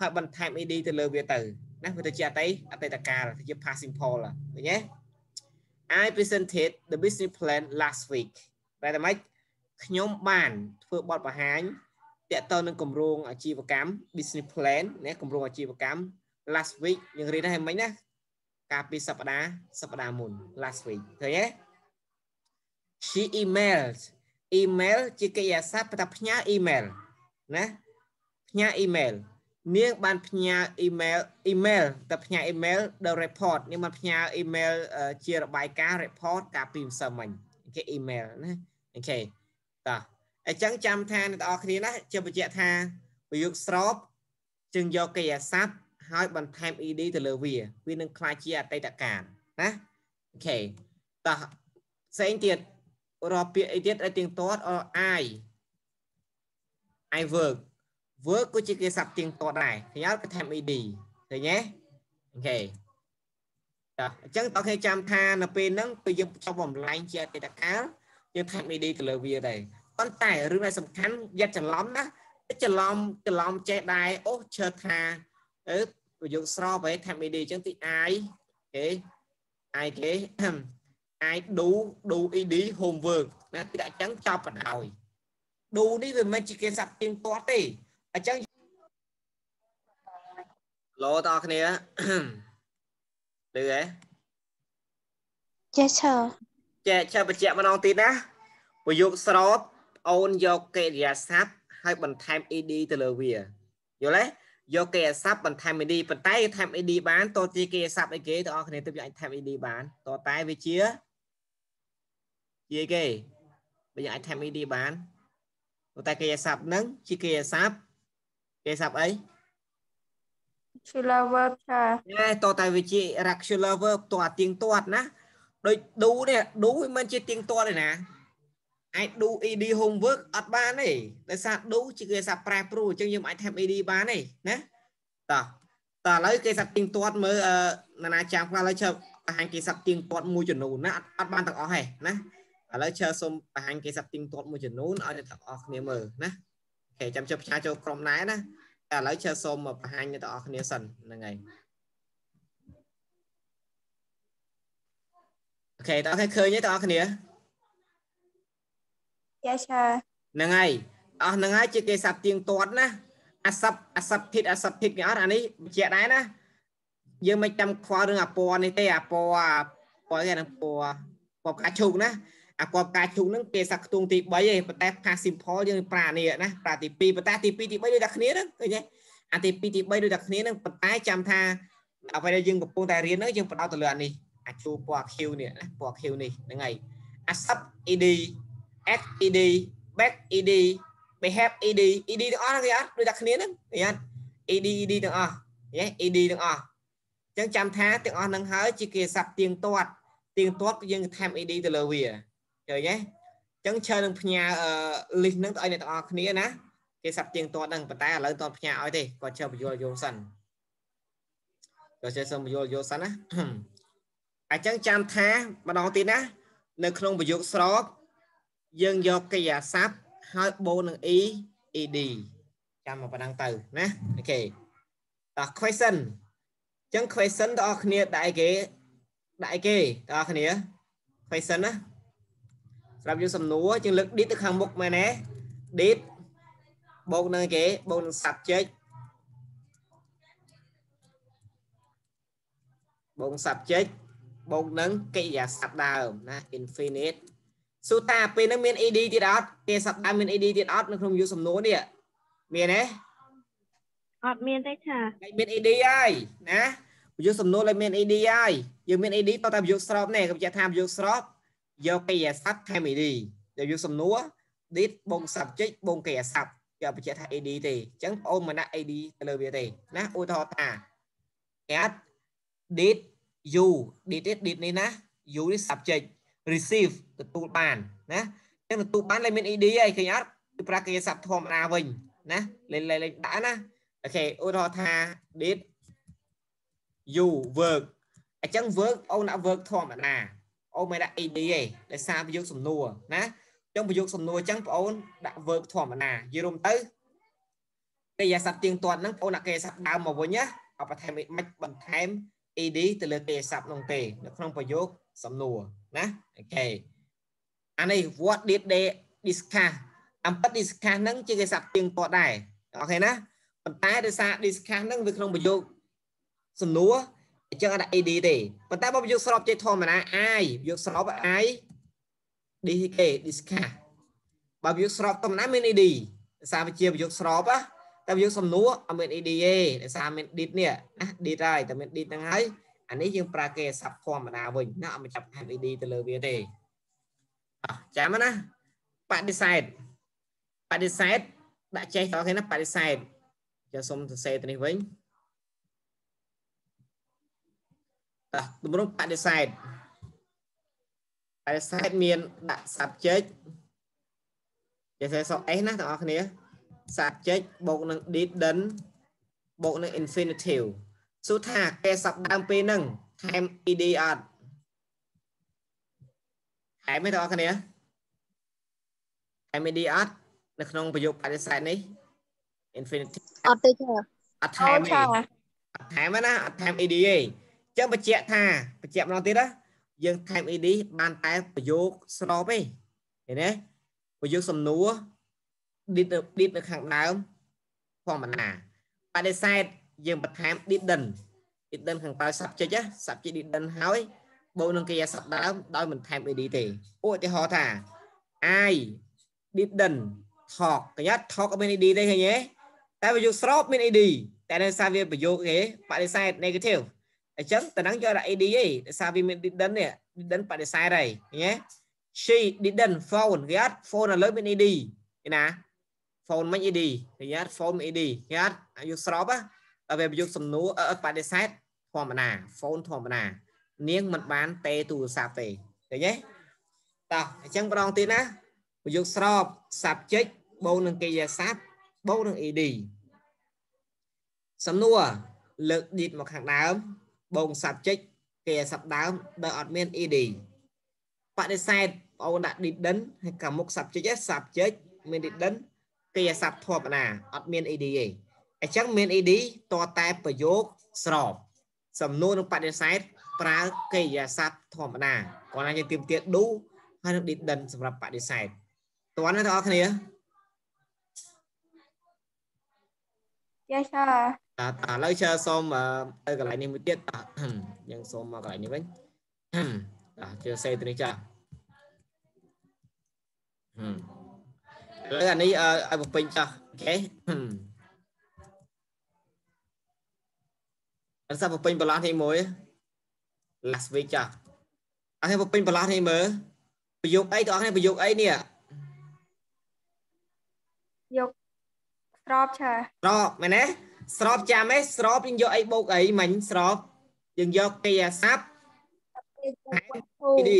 [SPEAKER 1] ហើយបន្ថែម ed ទៅលើវាទៅណាវាទៅជាអតីអតីតកាលទៅជា past simple ឃើញទេ I presented the business plan last week បែរតែម៉េចខ្ញុំបានធ្វើបទបង្ហាញតកតទៅនឹងគម្រោងអាជីវកម្ម business plan ណាគម្រោងអាជីវកម្ម last week យើងរៀនហើយមិញណា កាលពីសប្តាហ៍សប្តាហ៍មុន last week ឃើញទេ she emailed email ជាកិរិយាសព្ទប្រថាផ្ញើ email ណាផ្ញើ email នាងបានផ្ញើ email email តែផ្ញើ email ដល់ report នាងបានផ្ញើ email ជារបាយការណ៍ report កាលពីម្សិលមិញគេ email ណាអូខេតោះអញ្ចឹងចាំថាអ្នកទាំងអស់គ្នាណាជាបញ្ជាក់ថាប្រយោគស្របจึងយកកិរិយាសព្ទ ហើយបន្ថែម ed ទៅលើវាវានឹងក្លាយជាអតីតកាលណាអូខេតោះផ្សេងទៀតរាប់ពាក្យអីទៀតឲ្យទៀងទាត់ I I work work ក៏ជាគេស័ព្ទទៀងទាត់ដែរឃើញអត់គេថែម ed ឃើញទេអូខេតោះអញ្ចឹងតើគេចាំថានៅពេលហ្នឹងពេលយើងចប់បំលែងជាអតីតកាលយើងថែម ed ទៅលើវាដែរប៉ុន្តែរឿងដែលសំខាន់យ៉ាត់ច្រឡំណាច្រឡំច្រឡំចេះដែរអូឈើថា អឺប្រយោគស្របហើយថែម ed អញ្ចឹងទី I គេ I គេ I do do ed homework ណាទីដាក់អញ្ចឹងចប់បណ្ដោយ do នេះវាមិនជាគេស័ព្ទទៀងទាត់ទេអញ្ចឹងឡូតអរគ្នាឮហ៎
[SPEAKER 2] ចេះឈើ
[SPEAKER 1] ចេះឈើបញ្ជាក់ម្ដងទៀតណាប្រយោគស្របអូនយកកិរិយាសព្ទហើយបន្ថែម ed ទៅលើវាយល់ទេ យកកិរិយាសព្ទបន្ថែម ed ប៉ុន្តែថែម ed បានតើជាកិរិយាសព្ទអីគេទាំងអស់គ្នាទើបអាចថែម ed បានតើតែវាជាជាគេបើយើងអាចថែម ed បានតែកិរិយាសព្ទហ្នឹងជាកិរិយាសព្ទកិរិយាសព្ទអី
[SPEAKER 2] regular verb ចា
[SPEAKER 1] ណែតតែវាជា regular verb តអាទៀងទាត់ណាដូច do នេះ do វាមិនជាទៀងទាត់ទេណា អាច do ed homework អត់បានទេដោយសារ do ជាគេសាប្រែប្រួលអញ្ចឹងយើងអាចថែម ed បានទេណាតោះតើឥឡូវគេសាប់ទៀងទាត់មើលណានាចាំខ្លះឥឡូវជើបង្ហាញគេសាប់ទៀងទាត់មួយចំនួនណាអត់បានទាំងអស់ទេណាឥឡូវជើសុំបង្ហាញគេសាប់ទៀងទាត់មួយចំនួនឲ្យអ្នកទាំងអស់គ្នាមើលណាអូខេចាំជើផ្សាយចូលក្រុមណែណាតែឥឡូវជើសុំបង្ហាញអ្នកទាំងអស់គ្នាសិនហ្នឹងហើយអូខេតើឃើញទេទាំងអស់គ្នា
[SPEAKER 2] យ៉ាឆា
[SPEAKER 1] ហ្នឹងហើយអស់ហ្នឹងហើយជាគេសាប់ទៀងទាត់ណាអាស័ព្ទអាស័ព្ទធិតអាស័ព្ទធិតគេអត់អានេះបញ្ជាក់ដែរណាយើងមិនចាំខ្វល់រឿងអាពណ៌នេះទេអាពណ៌ពណ៌គេហ្នឹងពណ៌ពណ៌ផ្កាឈូកណាអាពណ៌ផ្កាឈូកហ្នឹងគេសាក់ខ្ទង់ទី3ឯងប៉ុន្តែផា simple យើងប្រើនេះណាប្រើទី2ប៉ុន្តែទី2ទី3ដូចតែគ្នាហ្នឹងឃើញទេអាទី2ទី3ដូចតែគ្នាហ្នឹងប៉ុន្តែចាំថាអ្វីដែលយើងកំពុងតែរៀនហ្នឹងយើងបដោតទៅលើអានេះអាជួពណ៌ Q នេះណាពណ៌ Q នេះហ្នឹងហើយអាស័ព្ទ ed act ed back ed behave ed ed ទាំងអស់គេអត់ដូចតែគ្នាហ្នឹងគេអត់ ed ed ទាំងអស់យេ ed ទាំងអស់អញ្ចឹងចាំថាទាំងអស់ហ្នឹងហើយជាគេស័ព្ទទៀងទាត់ទៀងទាត់យើងថែម ed ទៅលើវាឃើញទេអញ្ចឹងឈើនឹងផ្ញើ list ហ្នឹងទៅឲ្យអ្នកទាំងអស់គ្នាណាគេស័ព្ទទៀងទាត់ហ្នឹងប៉ុន្តែឥឡូវតផ្ញើឲ្យទេគាត់ chờ បញ្យល់យល់សិនគាត់ chờ សុំបញ្យល់យល់សិនណាអញ្ចឹងចាំថាម្ដងទៀតណានៅក្នុងប្រយោគស្រប យើងយកកិរិយាសព្ទហើយបូននឹង e ed ចាំមកប៉ុណ្ណឹងទៅណាអូខេតោះ question អញ្ចឹង question បងប្អូនគ្នាដាក់អីគេដាក់អីគេបងប្អូនគ្នា question ណាសម្រាប់យើងសំណួរយើងលើក did ទៅខាងមុខមែនទេ did បូកនឹងគេបូកនឹង subject បូក subject បូកនឹងកិរិយាសព្ទដើមណា infinite សួរតាពេលហ្នឹងមាន ed ទៀតអត់គេសព្ទដើមមាន ed ទៀតអត់នៅក្នុងយុគសំណួរនេះមានទេ
[SPEAKER 5] អត់មានទេចា
[SPEAKER 1] ហើយមាន ed ហើយណាយុគសំណួរឡើយមាន ed ហើយយើងមាន ed តតែប្រយោគស្របនេះគេបញ្ជាក់ថាប្រយោគស្របយកកិរិយាសព្ទថែម ed ដែលយុគសំណួរ did បូក subject បូកកិរិយាសព្ទគេអត់បញ្ជាក់ថា ed ទេអញ្ចឹងបងអូនមិនដាក់ ed ទៅលើវាទេណាឧទាហរណ៍ថា at did you did it did នេះណា you នេះ subject receive ទទួលបានណាអញ្ចឹងទទួលបានលេខមាន ed ហើយឃើញអត់គឺប្រើកិរិយាសព្ទធម្មតាវិញណាលេខលេខលេខដាក់ណាអូខេឧទាហរណ៍ថា did you work អញ្ចឹង work អូនដាក់ work ធម្មតាអូនមិនដាក់ ed ទេដោយសារប្រយោគសំណួរណាអញ្ចឹងប្រយោគសំណួរអញ្ចឹងបងអូនដាក់ verb ធម្មតានិយាយរួមទៅកិរិយាសព្ទទៀងទាត់ហ្នឹងបងអូនដាក់កិរិយាសព្ទដើមមកវិញណាអត់បន្ថែមមិនបន្ថែម ed ទៅលើកិរិយាសព្ទនោះទេនៅក្នុងប្រយោគ សំណួរណាអូខេអានេះ what did they discuss អំពិត discuss ហ្នឹងជាកិរិយាសព្ទទៀងទាត់ដែរអូខេណាប៉ុន្តែដោយសារ discuss ហ្នឹងវាក្នុងប្រយោគសំណួរអញ្ចឹងអត់ដាក់ ed ទេប៉ុន្តែបើប្រយោគស្របជាធម្មតា i ប្រយោគស្រប i DK discuss បើប្រយោគស្របធម្មតាមាន ed ដោយសារវាជាប្រយោគស្របណាតែប្រយោគសំណួរអត់មាន ed ទេដោយសារមាន did នេះណា did ហើយតែមាន did ហ្នឹងហើយ អានេះយើងប្រើគេស័ព្ទធម្មតាវិញណាអត់មកចាប់ថែម ed ទៅលើវាទេអោះចាំណាបដិសេធបដិសេធដាក់ចេះតើគេណាបដិសេធចាសុំសរសេរទៅនេះវិញតោះទម្រង់បដិសេធបដិសេធមានដាក់ subject ចេះសេសអេសណាទាំងអស់គ្នា subject បូកនឹង did done បូកនឹង infinitive សួរថាគេសពដើមពេលហ្នឹងថែម ed អត់ថែមទេបងប្អូនគ្នាថែម ed អត់នៅក្នុងប្រយោគបដិសេធនេះ infinitive
[SPEAKER 2] អត់ទេចា
[SPEAKER 1] អត់ថែមទេអត់ថែមណាអត់ថែម ed ទេអញ្ចឹងបញ្ជាក់ថាបញ្ជាក់ម្ដងទៀតណាយើងថែម ed បានតែប្រយោគស្របទេឃើញទេប្រយោគសំណួរ did did នៅខាងដើមធម្មតាបដិសេធ យើងបន្ថែម didn't didn't ខាងក្រោយ subject ណា subject didn't ហើយបូកនឹងកិរិយាសព្ទដើមដោយមិនថែម ed ទេឧទាហរណ៍ថា I didn't talk កញ្ញា talk អត់មាន ed ទេឃើញទេតែប្រយោគស្របមាន ed តែដោយសារវាប្រយោគគេបដិសេធ negative អញ្ចឹងតំណឹងយកដាក់ ed ទេដោយសារវាមាន didn't នេះ didn't បដិសេធហើយឃើញទេ she didn't phone គេអត់ phone ឥឡូវមាន ed ឃើញណា phone មិន ed ឃើញអត់ phone មិន ed ឃើញអត់អាយុស្របណាដល់ វាប្រយោគសំណួរបដិសេធធម្មតា phone ធម្មតានាងមិនបានទេទូរស័ព្ទទេឃើញទេតោះអញ្ចឹងម្ដងទៀតណាប្រយោគស្រប subject បូកនឹងកិរិយាសព្ទបូកនឹង ed សំណួរលើក did មកខាងដើមបូក subject កិរិយាសព្ទដើមដោយអត់មាន ed បដិសេធបងអូនដាក់ didn't ហើយកាមុខ subject ឯ subject មាន didn't កិរិយាសព្ទធម្មតាអត់មាន ed ទេ អញ្ចឹងមាន ed តតែប្រយោគស្រប សំណួរនឹងបដិសេធប្រើកិរិយាសព្ទធម្មតាគាត់ណាយើងទៀមទៀត do ហើយនឹង didn't សម្រាប់បដិសេធតើណាបងប្អូនគ្នា
[SPEAKER 2] ចាចា
[SPEAKER 1] តើឥឡូវ chờ សូមទៅកន្លែងនេះមួយទៀតតើយើងសូមមកកន្លែងនេះវិញតើជឿសេទៅនេះចាហឹមឥឡូវអានេះឲ្យបំពេញចាស់អូខេ អត់សាប់បំពេញបន្លាស់នេះមួយ last week ចាស់អត់ឲ្យបំពេញបន្លាស់នេះមើលប្រយោគអីបងប្អូនប្រយោគអីនេះ
[SPEAKER 2] យកស្របចា
[SPEAKER 1] ស្របមែនទេស្របចាំទេស្របយើងយកអីបូកអីមិញស្របយើងយកកិរិយាសព្ទ PD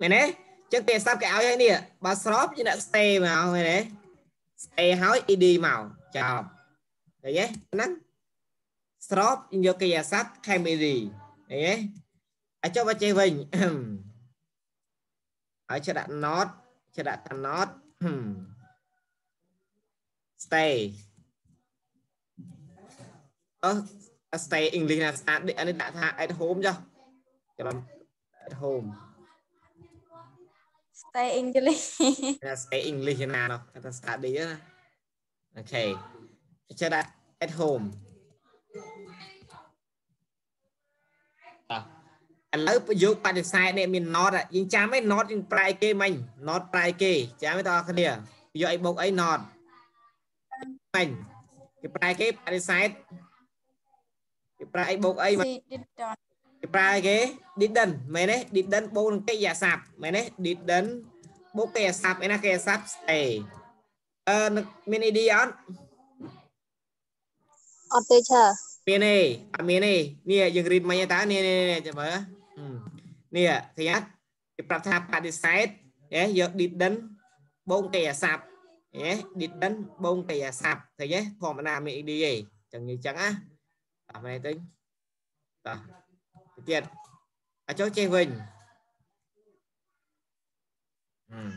[SPEAKER 1] មែនទេចឹងកិរិយាសព្ទគេឲ្យហើយនេះបើស្របយើងដាក់ stay មកមែនទេ stay ហើយ ed មកចប់ឃើញទេហ្នឹង ស្របយើងយកកិរិយាសព្ទខែម ed ឃើញទេអាចចុះបើចេះវិញហើយចេះដាក់ not ចេះដាក់ not stay អឺ stay english ណាស្អាតអានេះដាក់ថា at home ចុះច្រឡំ at home
[SPEAKER 2] stay english
[SPEAKER 1] ណា stay english ណានោះគេថា study ណា អូខេចេះដាក់ at home ឥឡូវប្រយោគបដិសេធនេះមាន not យើងចាំឯ not យើងប្រែគេមិញ not ប្រែគេចាំទេបងប្អូនគ្នាយកអីបូកអី not មិញគេប្រែគេបដិសេធគេប្រែអីបូកអីមិញ
[SPEAKER 2] she did not
[SPEAKER 1] គេប្រើគេ didn't មែនទេ didn't បូកនឹងកិរិយាសព្ទមែនទេ didn't បូកកិរិយាសព្ទឯណាកិរិយាសព្ទ stay អឺនឹងមាន id អត់
[SPEAKER 6] អត់ទេឆា
[SPEAKER 1] មានទេអត់មានទេនេះយើងរៀនមិញតើនេះនេះនេះចាំមើលហឹម នេះឃើញអត់គេប្រាប់ថាបដិសេធហ៎យក didn't បូកកិរិយាសព្ទហ៎ didn't បូកកិរិយាសព្ទឃើញទេធម្មតាមាន id ទេចឹងនិយាយចឹងណាអត់មែនទេតោះទៀតអាចចូលចេះវិញហឹម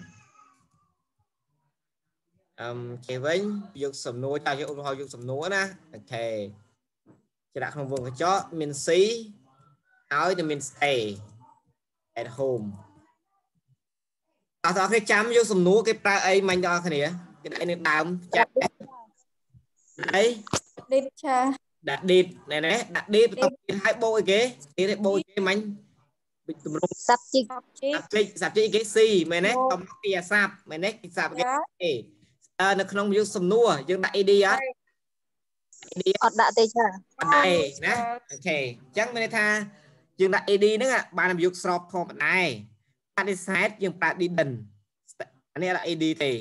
[SPEAKER 1] អឹមចេះវិញយកសំណួរចាយកឧទាហរណ៍យកសំណួរណាអូខេច្រាក់ក្នុងវងកញ្ចក់មាន C ហើយទៅមាន stay at home អត់ដល់គេចាំយកសំណួរគេប្រើអីមាញ់ដល់គ្នាគេដាក់នៅដើមចាក់អី
[SPEAKER 2] did ឆា
[SPEAKER 1] ដាក់ did ណែណែដាក់ did បន្ទាប់ទៀតឲ្យបូកអីគេ did ឲ្យបូកអីគេមាញ់វិទម្រង
[SPEAKER 6] subject
[SPEAKER 2] subject
[SPEAKER 1] subject subject គេ C មែនទេតំមកគេអាសាប់មែនទេគេសាប់គេ
[SPEAKER 2] yeah
[SPEAKER 1] ទេអឺនៅក្នុងយុគសំណួរយើងដាក់ ed អត់ ed
[SPEAKER 6] អត់ដាក់ទេឆា
[SPEAKER 1] អត់ដែរណាអូខេអញ្ចឹងមានន័យថា យើងដាក់ ed ហ្នឹងបានយុគស្របធម្មតាដែរបដិសេធយើងប្រើ didn't អានេះដាក់ ed ទេ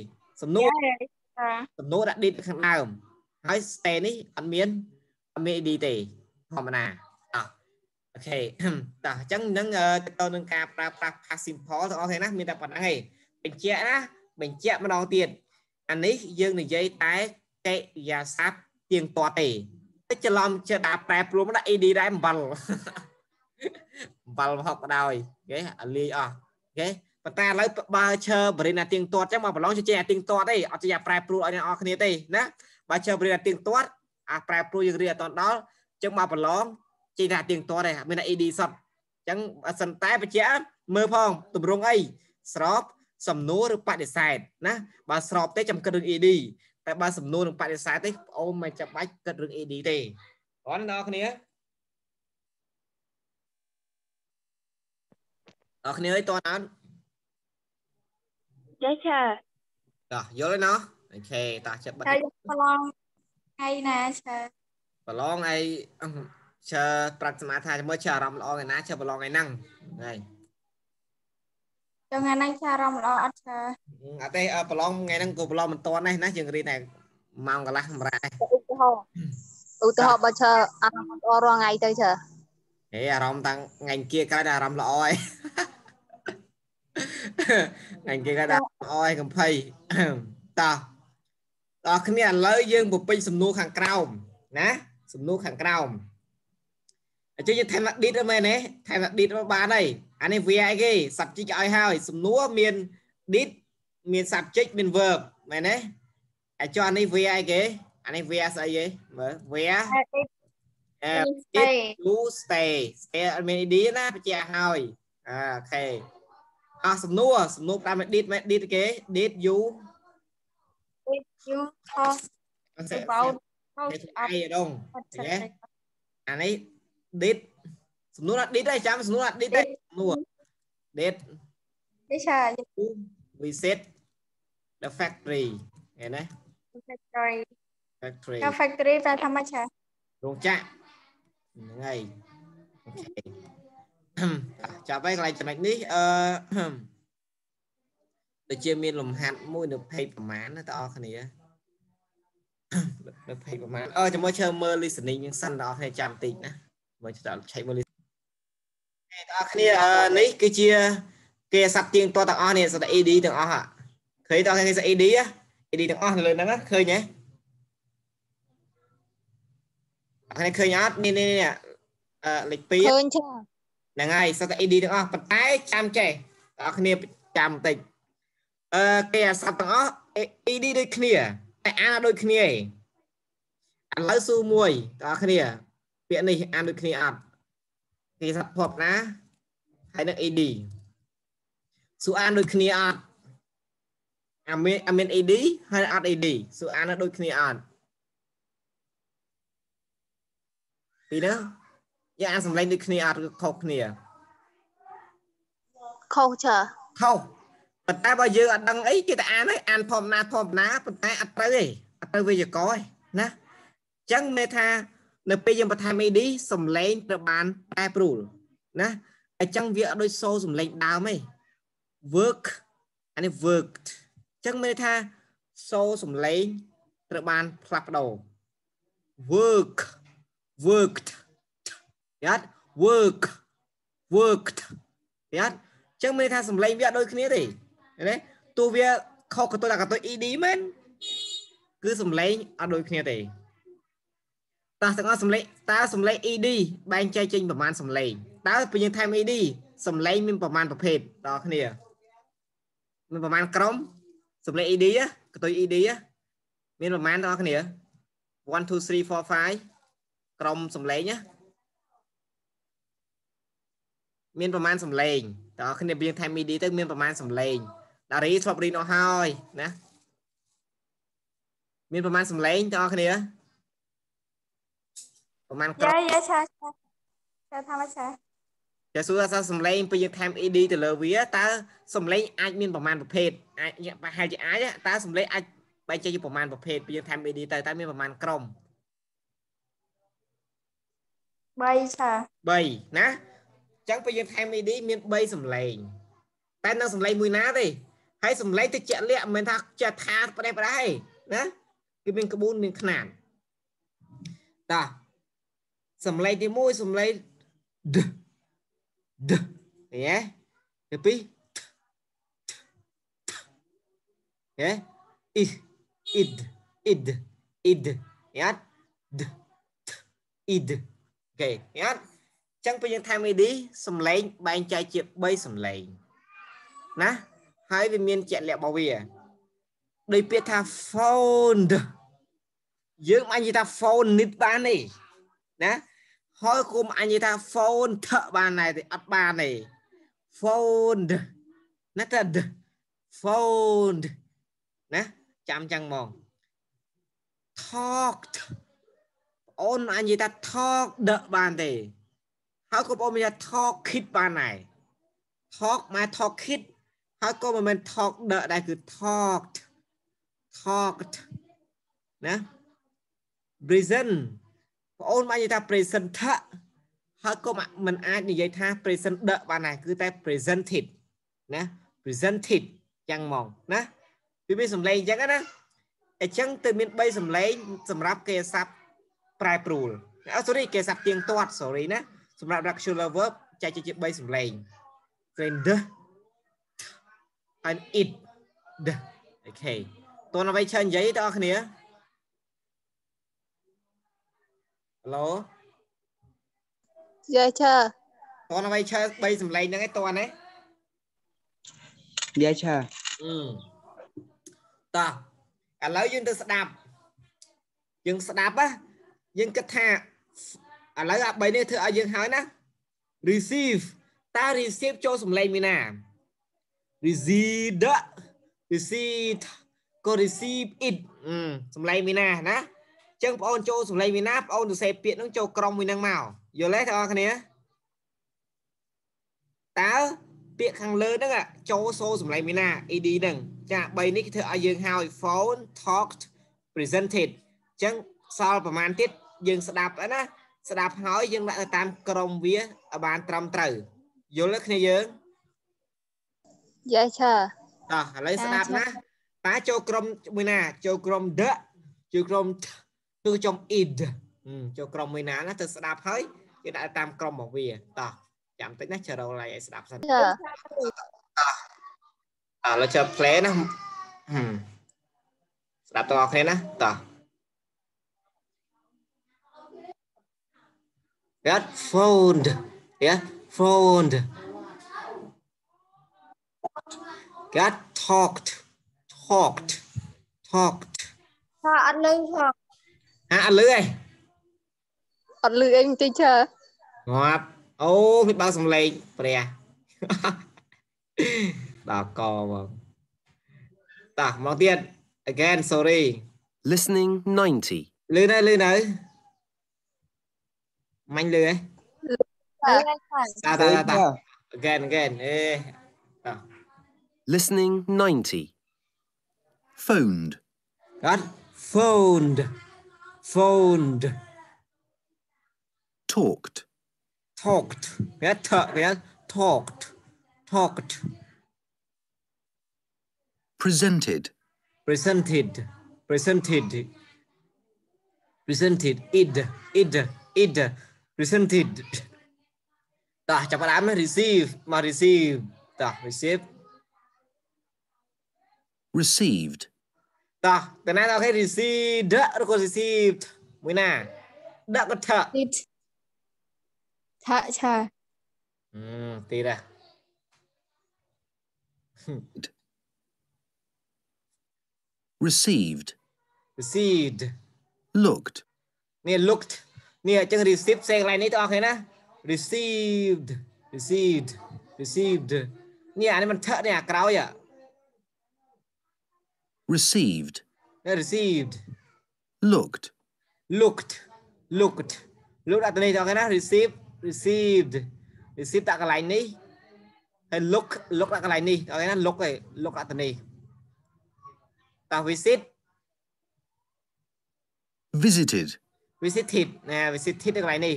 [SPEAKER 1] សំណួរ
[SPEAKER 2] yeah ឆា
[SPEAKER 1] សំណួរដាក់ did ខាងដើមហើយ stay នេះអត់មានអត់មាន ed ទេធម្មតាអោះអូខេតោះអញ្ចឹងនឹងទៅនឹងការប្រើប្រាស់ past simple ទាំងអស់គ្នាណាមានតែប៉ុណ្្នឹងឯងបញ្ជាក់ណាបញ្ជាក់ម្ដងទៀតអានេះយើងនិយាយតែកិរិយាសព្ទទៀងទាត់ទេតែច្រឡំចេះដាក់ប្រែប្រួលមកដាក់ ed ដែរអំបិល អំបិលមកហុកក៏ដោយអូខេអាលាយអស់អូខេប៉ុន្តែឥឡូវបើឈើបរិញ្ញាទៀងទាត់ចឹងមកប្រឡងជជែកអាទៀងទាត់ទេអត់ចេះអាប្រែប្រួលឲ្យអ្នកនរគ្នាទេណាបើឈើបរិញ្ញាទៀងទាត់អាប្រែប្រួលយើងរៀនអត់តដល់ចឹងមកប្រឡងចេះថាទៀងទាត់ទេមានតែ ed សតចឹងបើសិនតែបញ្ជាក់មើលផងតម្រងអីស្របសំណួរឬបដិសេធណាបើស្របទេចាំគិតរឿង ed តែបើសំណួរនឹងបដិសេធទេបងអូនមិនចាំបាច់គិតរឿង ed ទេបងប្អូនអ្នកគ្នា អ្នកគ្នាអើយតើអត់
[SPEAKER 5] ចេះឆា
[SPEAKER 1] តោះយល់ហើយណោះអូខេតោះចាប់បាត់
[SPEAKER 2] ហើយប្រឡងថ្ងៃណាឆា
[SPEAKER 1] ប្រឡងអីឈើប្រាក់សមាថាមើលឈើអារម្មណ៍ល្អថ្ងៃណាឈើប្រឡងថ្ងៃហ្នឹងហើយ
[SPEAKER 2] ចុងថ្ងៃហ្នឹងឆាអារម្មណ៍ល្អអត់ឆា
[SPEAKER 1] អត់ទេអឺប្រឡងថ្ងៃហ្នឹងក៏ប្រឡងមិនតាន់ដែរណាយើងរៀនតែម៉ោងកន្លះសម្រាប់
[SPEAKER 6] ឧទាហរណ៍ឧទាហរណ៍បើឆាអារម្មណ៍ល្អរាល់ថ្ងៃទៅឆា
[SPEAKER 1] ហេអារម្មណ៍តាំងថ្ងៃគៀក្រោយតែអារម្មណ៍ល្អហើយ ថ្ងៃគៀក្រោយតែល្អហើយកំភៃតោះតោះគ្នាឥឡូវយើងពពេញសំណួរខាងក្រោមណាសំណួរខាងក្រោមអញ្ចឹងយើងថែម edit ទៅមែនទេថែម edit ទៅបានហើយអានេះវាអីគេ subject ឲ្យហើយ សំណួរមាន did មាន subject មាន verb មែនទេអាចចុះអានេះវាអីគេអានេះវាស្អីគេមើលវា
[SPEAKER 2] did
[SPEAKER 1] អឺ
[SPEAKER 2] stay
[SPEAKER 1] you stay stay អត់មាន id ណាបញ្ជាក់ហើយអូខេ អស់សំណួរសំណួរតាម did មែន did គេ did you
[SPEAKER 2] did you talk about how
[SPEAKER 1] គេ
[SPEAKER 2] to
[SPEAKER 1] អីដង
[SPEAKER 2] up
[SPEAKER 1] ឃើញទេអានេះ did សំណួរអត់ did ទេចាំសំណួរអត់ did ទេសំណួរ did
[SPEAKER 2] នេះឆា
[SPEAKER 1] you visit the factory ឃើញទេ
[SPEAKER 2] factory
[SPEAKER 1] factory
[SPEAKER 2] កា factory តែថាម៉េចឆា
[SPEAKER 1] រោងចក្រហ្នឹងហើយអូខេ ចាប់ហើយកន្លែងចំណុចនេះអឺដូចជាមានលំហាត់មួយនៅ page ប្រមាណណាតើអរគ្នានៅ page ប្រមាណអឺចាំមើលឈើមើល listening យើងសិនតើអរគ្នាចាំតិចណាមើលឆ្លងឆែកមើល listening តើអរគ្នាអឺនេះគឺជាគេសັບទៀងទាត់ទាំងអស់នេះសត AD ទាំងអស់ហ่ะឃើញតើគេស AD ហ៎ AD ទាំងអស់នៅលើហ្នឹងឃើញទេអរគ្នាឃើញអត់នេះនេះអឺលេខ2
[SPEAKER 6] ឃើញឆា
[SPEAKER 1] ហ្នឹងហើយសត្វ ED ទាំងអស់ប៉ុន្តែចាំចេះបងប្អូនគ្នាចាំបន្តិចអឺគេអាសត្វទាំងអស់ ED ដូចគ្នាតែអានដូចគ្នាឯងឥឡូវស៊ូមួយបងប្អូនគ្នាពាក្យនេះអានដូចគ្នាអត់គេសត្វភពណាហើយនឹង ED ស៊ូអានដូចគ្នាអត់អាមានអាមាន ed ហើយអត់ ed សួរអានោះដូចគ្នាអត់ពីណា យើងអានសំឡេងដូចគ្នាអត់ឬខុសគ្នា
[SPEAKER 6] ខុសចា
[SPEAKER 1] ខុសប៉ុន្តែបើយើងអត់ដឹងអីគេតែអានហើយអានធម្មតាធម្មតាប៉ុន្តែអត់ត្រូវទេអត់ត្រូវវេយ្យាករណ៍ទេណាអញ្ចឹងមានថានៅពេលយើងបន្ថែម ed សំឡេងត្រូវបានប្រែប្រួលណាអញ្ចឹងវាអត់ដូចសូរសំឡេងដើមទេ work អានេះ worked អញ្ចឹងមានន័យថាសូរសំឡេងត្រូវបានផ្លាស់ប្ដូរ work worked យ៉ាត់ work worked យ៉ាត់អញ្ចឹងមានន័យថាសំឡេងវាអត់ដូចគ្នាទេឃើញទេទោះវាខុសកតុយតែកតុយ ed មែនគឺសំឡេងអត់ដូចគ្នាទេតើទាំងអស់សំឡេងតើសំឡេង ed បែងចែកចេញប្រមាណសំឡេងតើពេលយើងថែម ed សំឡេងមានប្រមាណប្រភេទដល់គ្នាមានប្រមាណក្រុមសំឡេង ed កតុយ ed មានប្រមាណដល់គ្នា1 2 3 4 5ក្រុមសំឡេងណា មានប្រមាណសំឡេងតើគ្នាយើងថែម ed ទៅមានប្រមាណសំឡេងដារីធ្លាប់រៀនអស់ហើយណាមានប្រមាណសំឡេងតើគ្នាប្រមាណក្រុម
[SPEAKER 2] យាយយាយឆាឆាឆាថាមកឆា
[SPEAKER 1] ចាសួរថាសំឡេងពេលយើងថែម ED ទៅលើវាតើសំឡេងអាចមានប្រមាណប្រភេទអាចប្រហែលជាអាចតើសំឡេងអាចបែងចែកជាប្រមាណប្រភេទពេលយើងថែម ED ទៅតើមានប្រមាណក្រុម
[SPEAKER 2] 3ឆា
[SPEAKER 1] 3ណាអញ្ចឹងពេលយើងថែម ED មាន3សំឡេងតែនឹងសំឡេងមួយណាទេហើយសំឡេងទៅជាក់លាក់មិនមែនថាចេះថាប្រេះប្រេះទេណាគឺមានក្បួនមានຂ្នាតតោះសំឡេងទី1សំឡេង d d ញ៉េទីពីរញ៉េ i id id id យ៉ាត់ d id អូខេយ៉ាត់ ចឹងពេលយើងថែម id សំឡេងបែងចែកជា3សំឡេងណាហើយវាមានជាក់លាក់របស់វាដោយពាក្យថា found យើងមិននិយាយថា phone នេះបានទេណាហើយគុំអញនិយាយថា phone ថឹបានដែរទេអត់បានទេ phone ណាតើ phone ណាចាំចឹងមក talked អូនអញនិយាយថា talk ដកបានទេ ហើយក៏បងមានថា talk kid បានដែរ talk មក talk kid ហើយក៏មិនមែន talk ដកដែរគឺ talked talked ណា present បងអូនបាននិយាយថា present ថៈហើយក៏មិនអាចនិយាយថា present ដកបានដែរគឺតែ presented ណា presented ចឹងមកណាពីមានសម្លេងអញ្ចឹងណាអញ្ចឹងទៅមាន3សម្លេងសម្រាប់គេស័ព្ទប្រែប្រួលអូ sorry គេស័ព្ទទៀងទាត់ sorry ណា សម្រាប់ regular verb ចែកជា3សម្លេង friend and it អូខេតើអ្វីឆើនិយាយតើគ្នា Hello
[SPEAKER 6] យាយឆា
[SPEAKER 1] តើអ្វីឆើ3សម្លេងហ្នឹងឯងតើណា
[SPEAKER 7] យាយឆា
[SPEAKER 1] អឺតោះឥឡូវយើងទៅស្ដាប់យើងស្ដាប់ណាយើងគិតថា ឥឡូវអា3នេះធ្វើឲ្យយើងហើយណា receive តើ receive ចូលសំឡេងមានណា receive receive ក៏ receive it អឺសំឡេងមានណាណាអញ្ចឹងបងអូនចូលសំឡេងមានណាបងអូនទៅសេពាក្យហ្នឹងចូលក្រុមមួយហ្នឹងមកយល់ទេបងប្អូនគ្នាតើពាក្យខាងលើហ្នឹងចូលសូសំឡេងមានណា ed ហ្នឹងចា3នេះគេធ្វើឲ្យយើងហើយ phone talked presented អញ្ចឹងសល់ប្រហែលទៀតយើងស្ដាប់ណា ស្ដាប់ហើយយើងដាក់ទៅតាមក្រុមវាឲ្យបានត្រឹមត្រូវយល់ទេគ្នាយើង
[SPEAKER 6] យាយឆា
[SPEAKER 1] តោះឥឡូវស្ដាប់ណាតើចូលក្រុមមួយណាចូលក្រុម the ចូលក្រុមគឺចំ id ចូលក្រុមមួយណាណាទៅស្ដាប់ហើយគេដាក់តាមក្រុមរបស់វាតោះចាំតិចណា chờ រកឡើងឲ្យស្ដាប់សិន
[SPEAKER 6] ចា
[SPEAKER 1] ឥឡូវ chờ play ណាស្ដាប់ទាំងអស់គ្នាណាតោះ Got phoned yeah phoned got talked talked talked
[SPEAKER 2] ថាអត់លឺផង
[SPEAKER 1] ហាអត់លឺឯង
[SPEAKER 6] អត់លឺអីបន្តិចឆា
[SPEAKER 1] ងាប់អូមានបើកសំឡេងព្រះដល់កមកតោះមកទៀត again sorry
[SPEAKER 7] Listening 90.
[SPEAKER 1] លឺនៅលឺនៅ មាញ់លឺហ៎
[SPEAKER 2] ហើយចា
[SPEAKER 1] តាតាតាតា again again អេតោះ
[SPEAKER 7] Listening 90.
[SPEAKER 3] Phoned.
[SPEAKER 1] អត់ phoned phoned
[SPEAKER 3] Talked.
[SPEAKER 1] talked វាថវា talked talked
[SPEAKER 3] Presented.
[SPEAKER 1] presented presented presented id id id presented តោះចាប់ផ្ដើម receive មក receive តោះ receive
[SPEAKER 3] Received.
[SPEAKER 1] តោះតើណាអូខេ received ឬក៏ received មួយណាដាក់ក៏ថ
[SPEAKER 2] ទីថាឆា
[SPEAKER 1] អឺទីដែរ
[SPEAKER 3] Received.
[SPEAKER 1] received
[SPEAKER 3] Looked.
[SPEAKER 1] នេះ looked នេះអញ្ចឹង receive ផ្សេងកន្លែងនេះតើអរឃើញណា received received received នេះអានេះมันថនេះអាក្រោយអា
[SPEAKER 3] Received.
[SPEAKER 1] នេះ received
[SPEAKER 3] Looked.
[SPEAKER 1] looked looked look ដាក់ទៅនេះតើអរឃើញណា receive received receive ដាក់កន្លែងនេះហើយ look look ដាក់កន្លែងនេះតើអរឃើញណា look ឯង look ដាក់ទៅនេះតើ visit
[SPEAKER 3] Visited.
[SPEAKER 1] Visited ណា visited នៅកន្លែងនេះ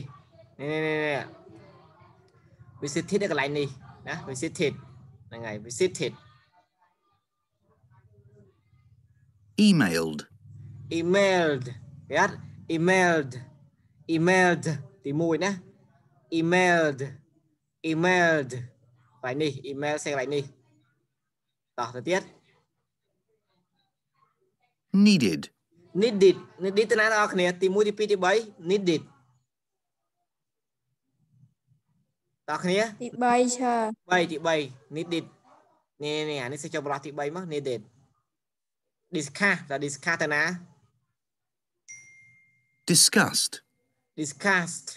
[SPEAKER 1] នេះនេះនេះ visited នៅកន្លែងនេះណា visited ហ្នឹងហើយ visited
[SPEAKER 3] Emailed.
[SPEAKER 1] emailed យ៉ាត់ emailed emailed ទី1ណា emailed emailed កន្លែងនេះ email សេកន្លែងនេះតោះទៅទៀត
[SPEAKER 3] Needed.
[SPEAKER 1] Needed needed ទៅណាបងប្អូនគ្នាទី1ទី2ទី3 needed តោះគ្នា
[SPEAKER 2] ទី3ឆា
[SPEAKER 1] 3ទី3 needed នេះនេះអានេះសេចចុះបន្លោះទី3មក needed discuss តើ discuss ទៅណា
[SPEAKER 3] Discussed.
[SPEAKER 1] discussed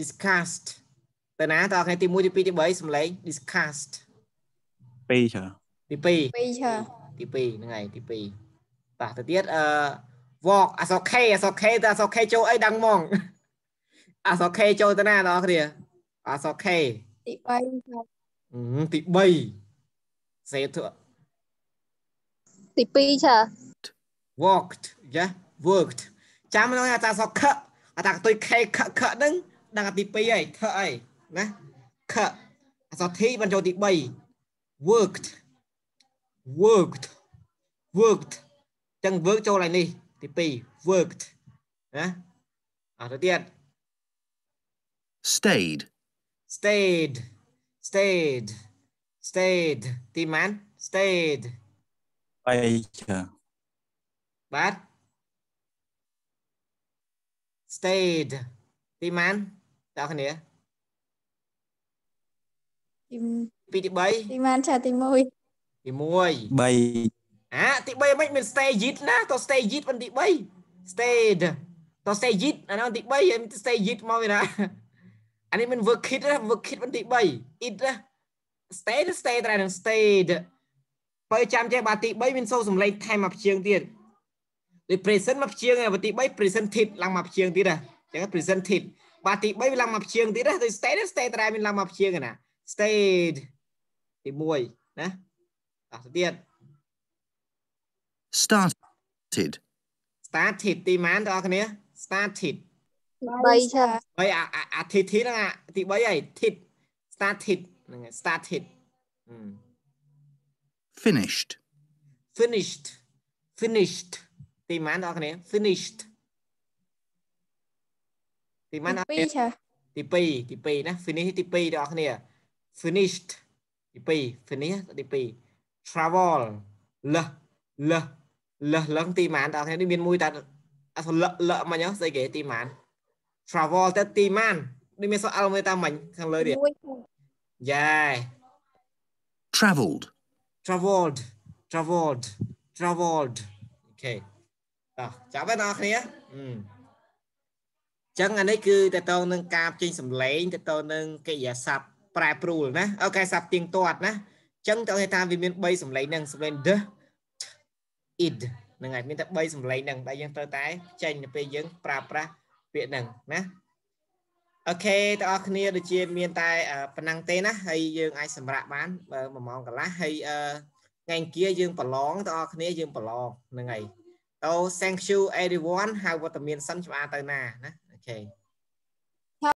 [SPEAKER 1] discussed ទៅណាតើថ្ងៃទី1ទី2ទី3សំឡេង discussed
[SPEAKER 8] ពីរចា
[SPEAKER 1] ទី2
[SPEAKER 2] 2ឆា
[SPEAKER 1] ទី2ហ្នឹងហើយទី2តោះទៅទៀតអឺ walk អសខេអសខេតើអសខេចូលអីដឹងហ្មងអសខេចូលទៅណាបងប្អូនគ្នាអសខេ
[SPEAKER 2] ទី3ឆា
[SPEAKER 1] អឺទី3សេទៅ
[SPEAKER 6] ទី2ឆា
[SPEAKER 1] walked យ៉ា worked ចាំមិនអត់ថាសខអត់ថាទុយខេខខហ្នឹងដឹងតែទី2ហើយខអីណាខអសធីបានចូលទី3 worked worked worked ចឹង work ចូលឡើងនេះ ទី2 worked ណាអត់ទៅទៀត
[SPEAKER 3] Stayed.
[SPEAKER 1] stayed stayed stayed ទីម៉ាន stayed
[SPEAKER 8] បីចា
[SPEAKER 1] បាទ stayed ទីម៉ានតើគ្នា
[SPEAKER 2] ទី
[SPEAKER 1] ពីរទី3
[SPEAKER 2] ទីម៉ានឆាទី1
[SPEAKER 1] ទី1
[SPEAKER 8] បី
[SPEAKER 1] អាទី3មិនមាន stay yet ណាតោះ stay yet មិនទី3 stayed តោះ stay yet អានោះទី3ហើយ stay yet មកវិញណាអានេះមិន work kit ណា work kit មិនទី3 it ណា stay ទៅ stay ត្រែនឹង stayed បើចាំចេះបាទទី3មានសូរសំឡេងថែមមកព្យាងទៀតដូច present មកព្យាងហើយបាទទី3 presented ឡើងមកព្យាងទៀតណាអញ្ចឹង presented បាទទី3វាឡើងមកព្យាងទៀតណាដូច stay ទៅ stay ត្រែមានឡើងមកព្យាងណា stayed ទី1ណាតោះទៅទៀត
[SPEAKER 3] Started.
[SPEAKER 1] started ទីម៉ានបងប្អូនគ្នា started
[SPEAKER 6] 3ឆា
[SPEAKER 1] ហើយអាអាអា tit tit ហ្នឹងអាទី3ហើយ tit started ហ្នឹងហើយ started ហឹម
[SPEAKER 3] Finished.
[SPEAKER 1] finished finished ទីម៉ានបងប្អូនគ្នា finished ទីម៉ានបងប្អូនគ្នា
[SPEAKER 2] 2ឆា
[SPEAKER 1] ទី2ទី2ណា finish ទី2បងប្អូនគ្នា finished ទី2 finish ទី2 travel លះលះ លះឡើងទីម៉ានបងប្អូនគ្នានេះមានមួយតែអត់លលមិញហ៎ស្អីគេទីម៉ាន travel ទៅទីម៉ាននេះមានសអល់មើលតាមមិញខាងលើនេះ
[SPEAKER 2] 1ឆា
[SPEAKER 1] យ៉ា
[SPEAKER 3] Travelled.
[SPEAKER 1] traveled traveled traveled អូខេតោះចាប់ហើយបងប្អូនគ្នាអឺចឹងអានេះគឺតើតងនឹងការចេញសម្លេងតើតងនឹងកិរិយាសព្ទប្រែប្រួលណាអូខេសព្ទទៀងទាត់ណាចឹងតើគេថាវាមាន3សម្លេងហ្នឹងសម្លេង the id ហ្នឹងហើយមានតែ3សំឡេងហ្នឹងដែលយើងត្រូវតែចេញទៅពេលយើងប្រើប្រាស់ពាក្យហ្នឹងណាអូខេបងប្អូនគ្នាដូចជាមានតែប៉ុណ្ណឹងទេណាហើយយើងអាចសម្រាប់បាន1ម៉ោងកន្លះហើយថ្ងៃអង្គារយើងប្រឡងបងប្អូនគ្នាយើងប្រឡងហ្នឹងហើយ So thank you everyone ហៅវត្តមានសិនច្បាស់ទៅណាណាអូខេ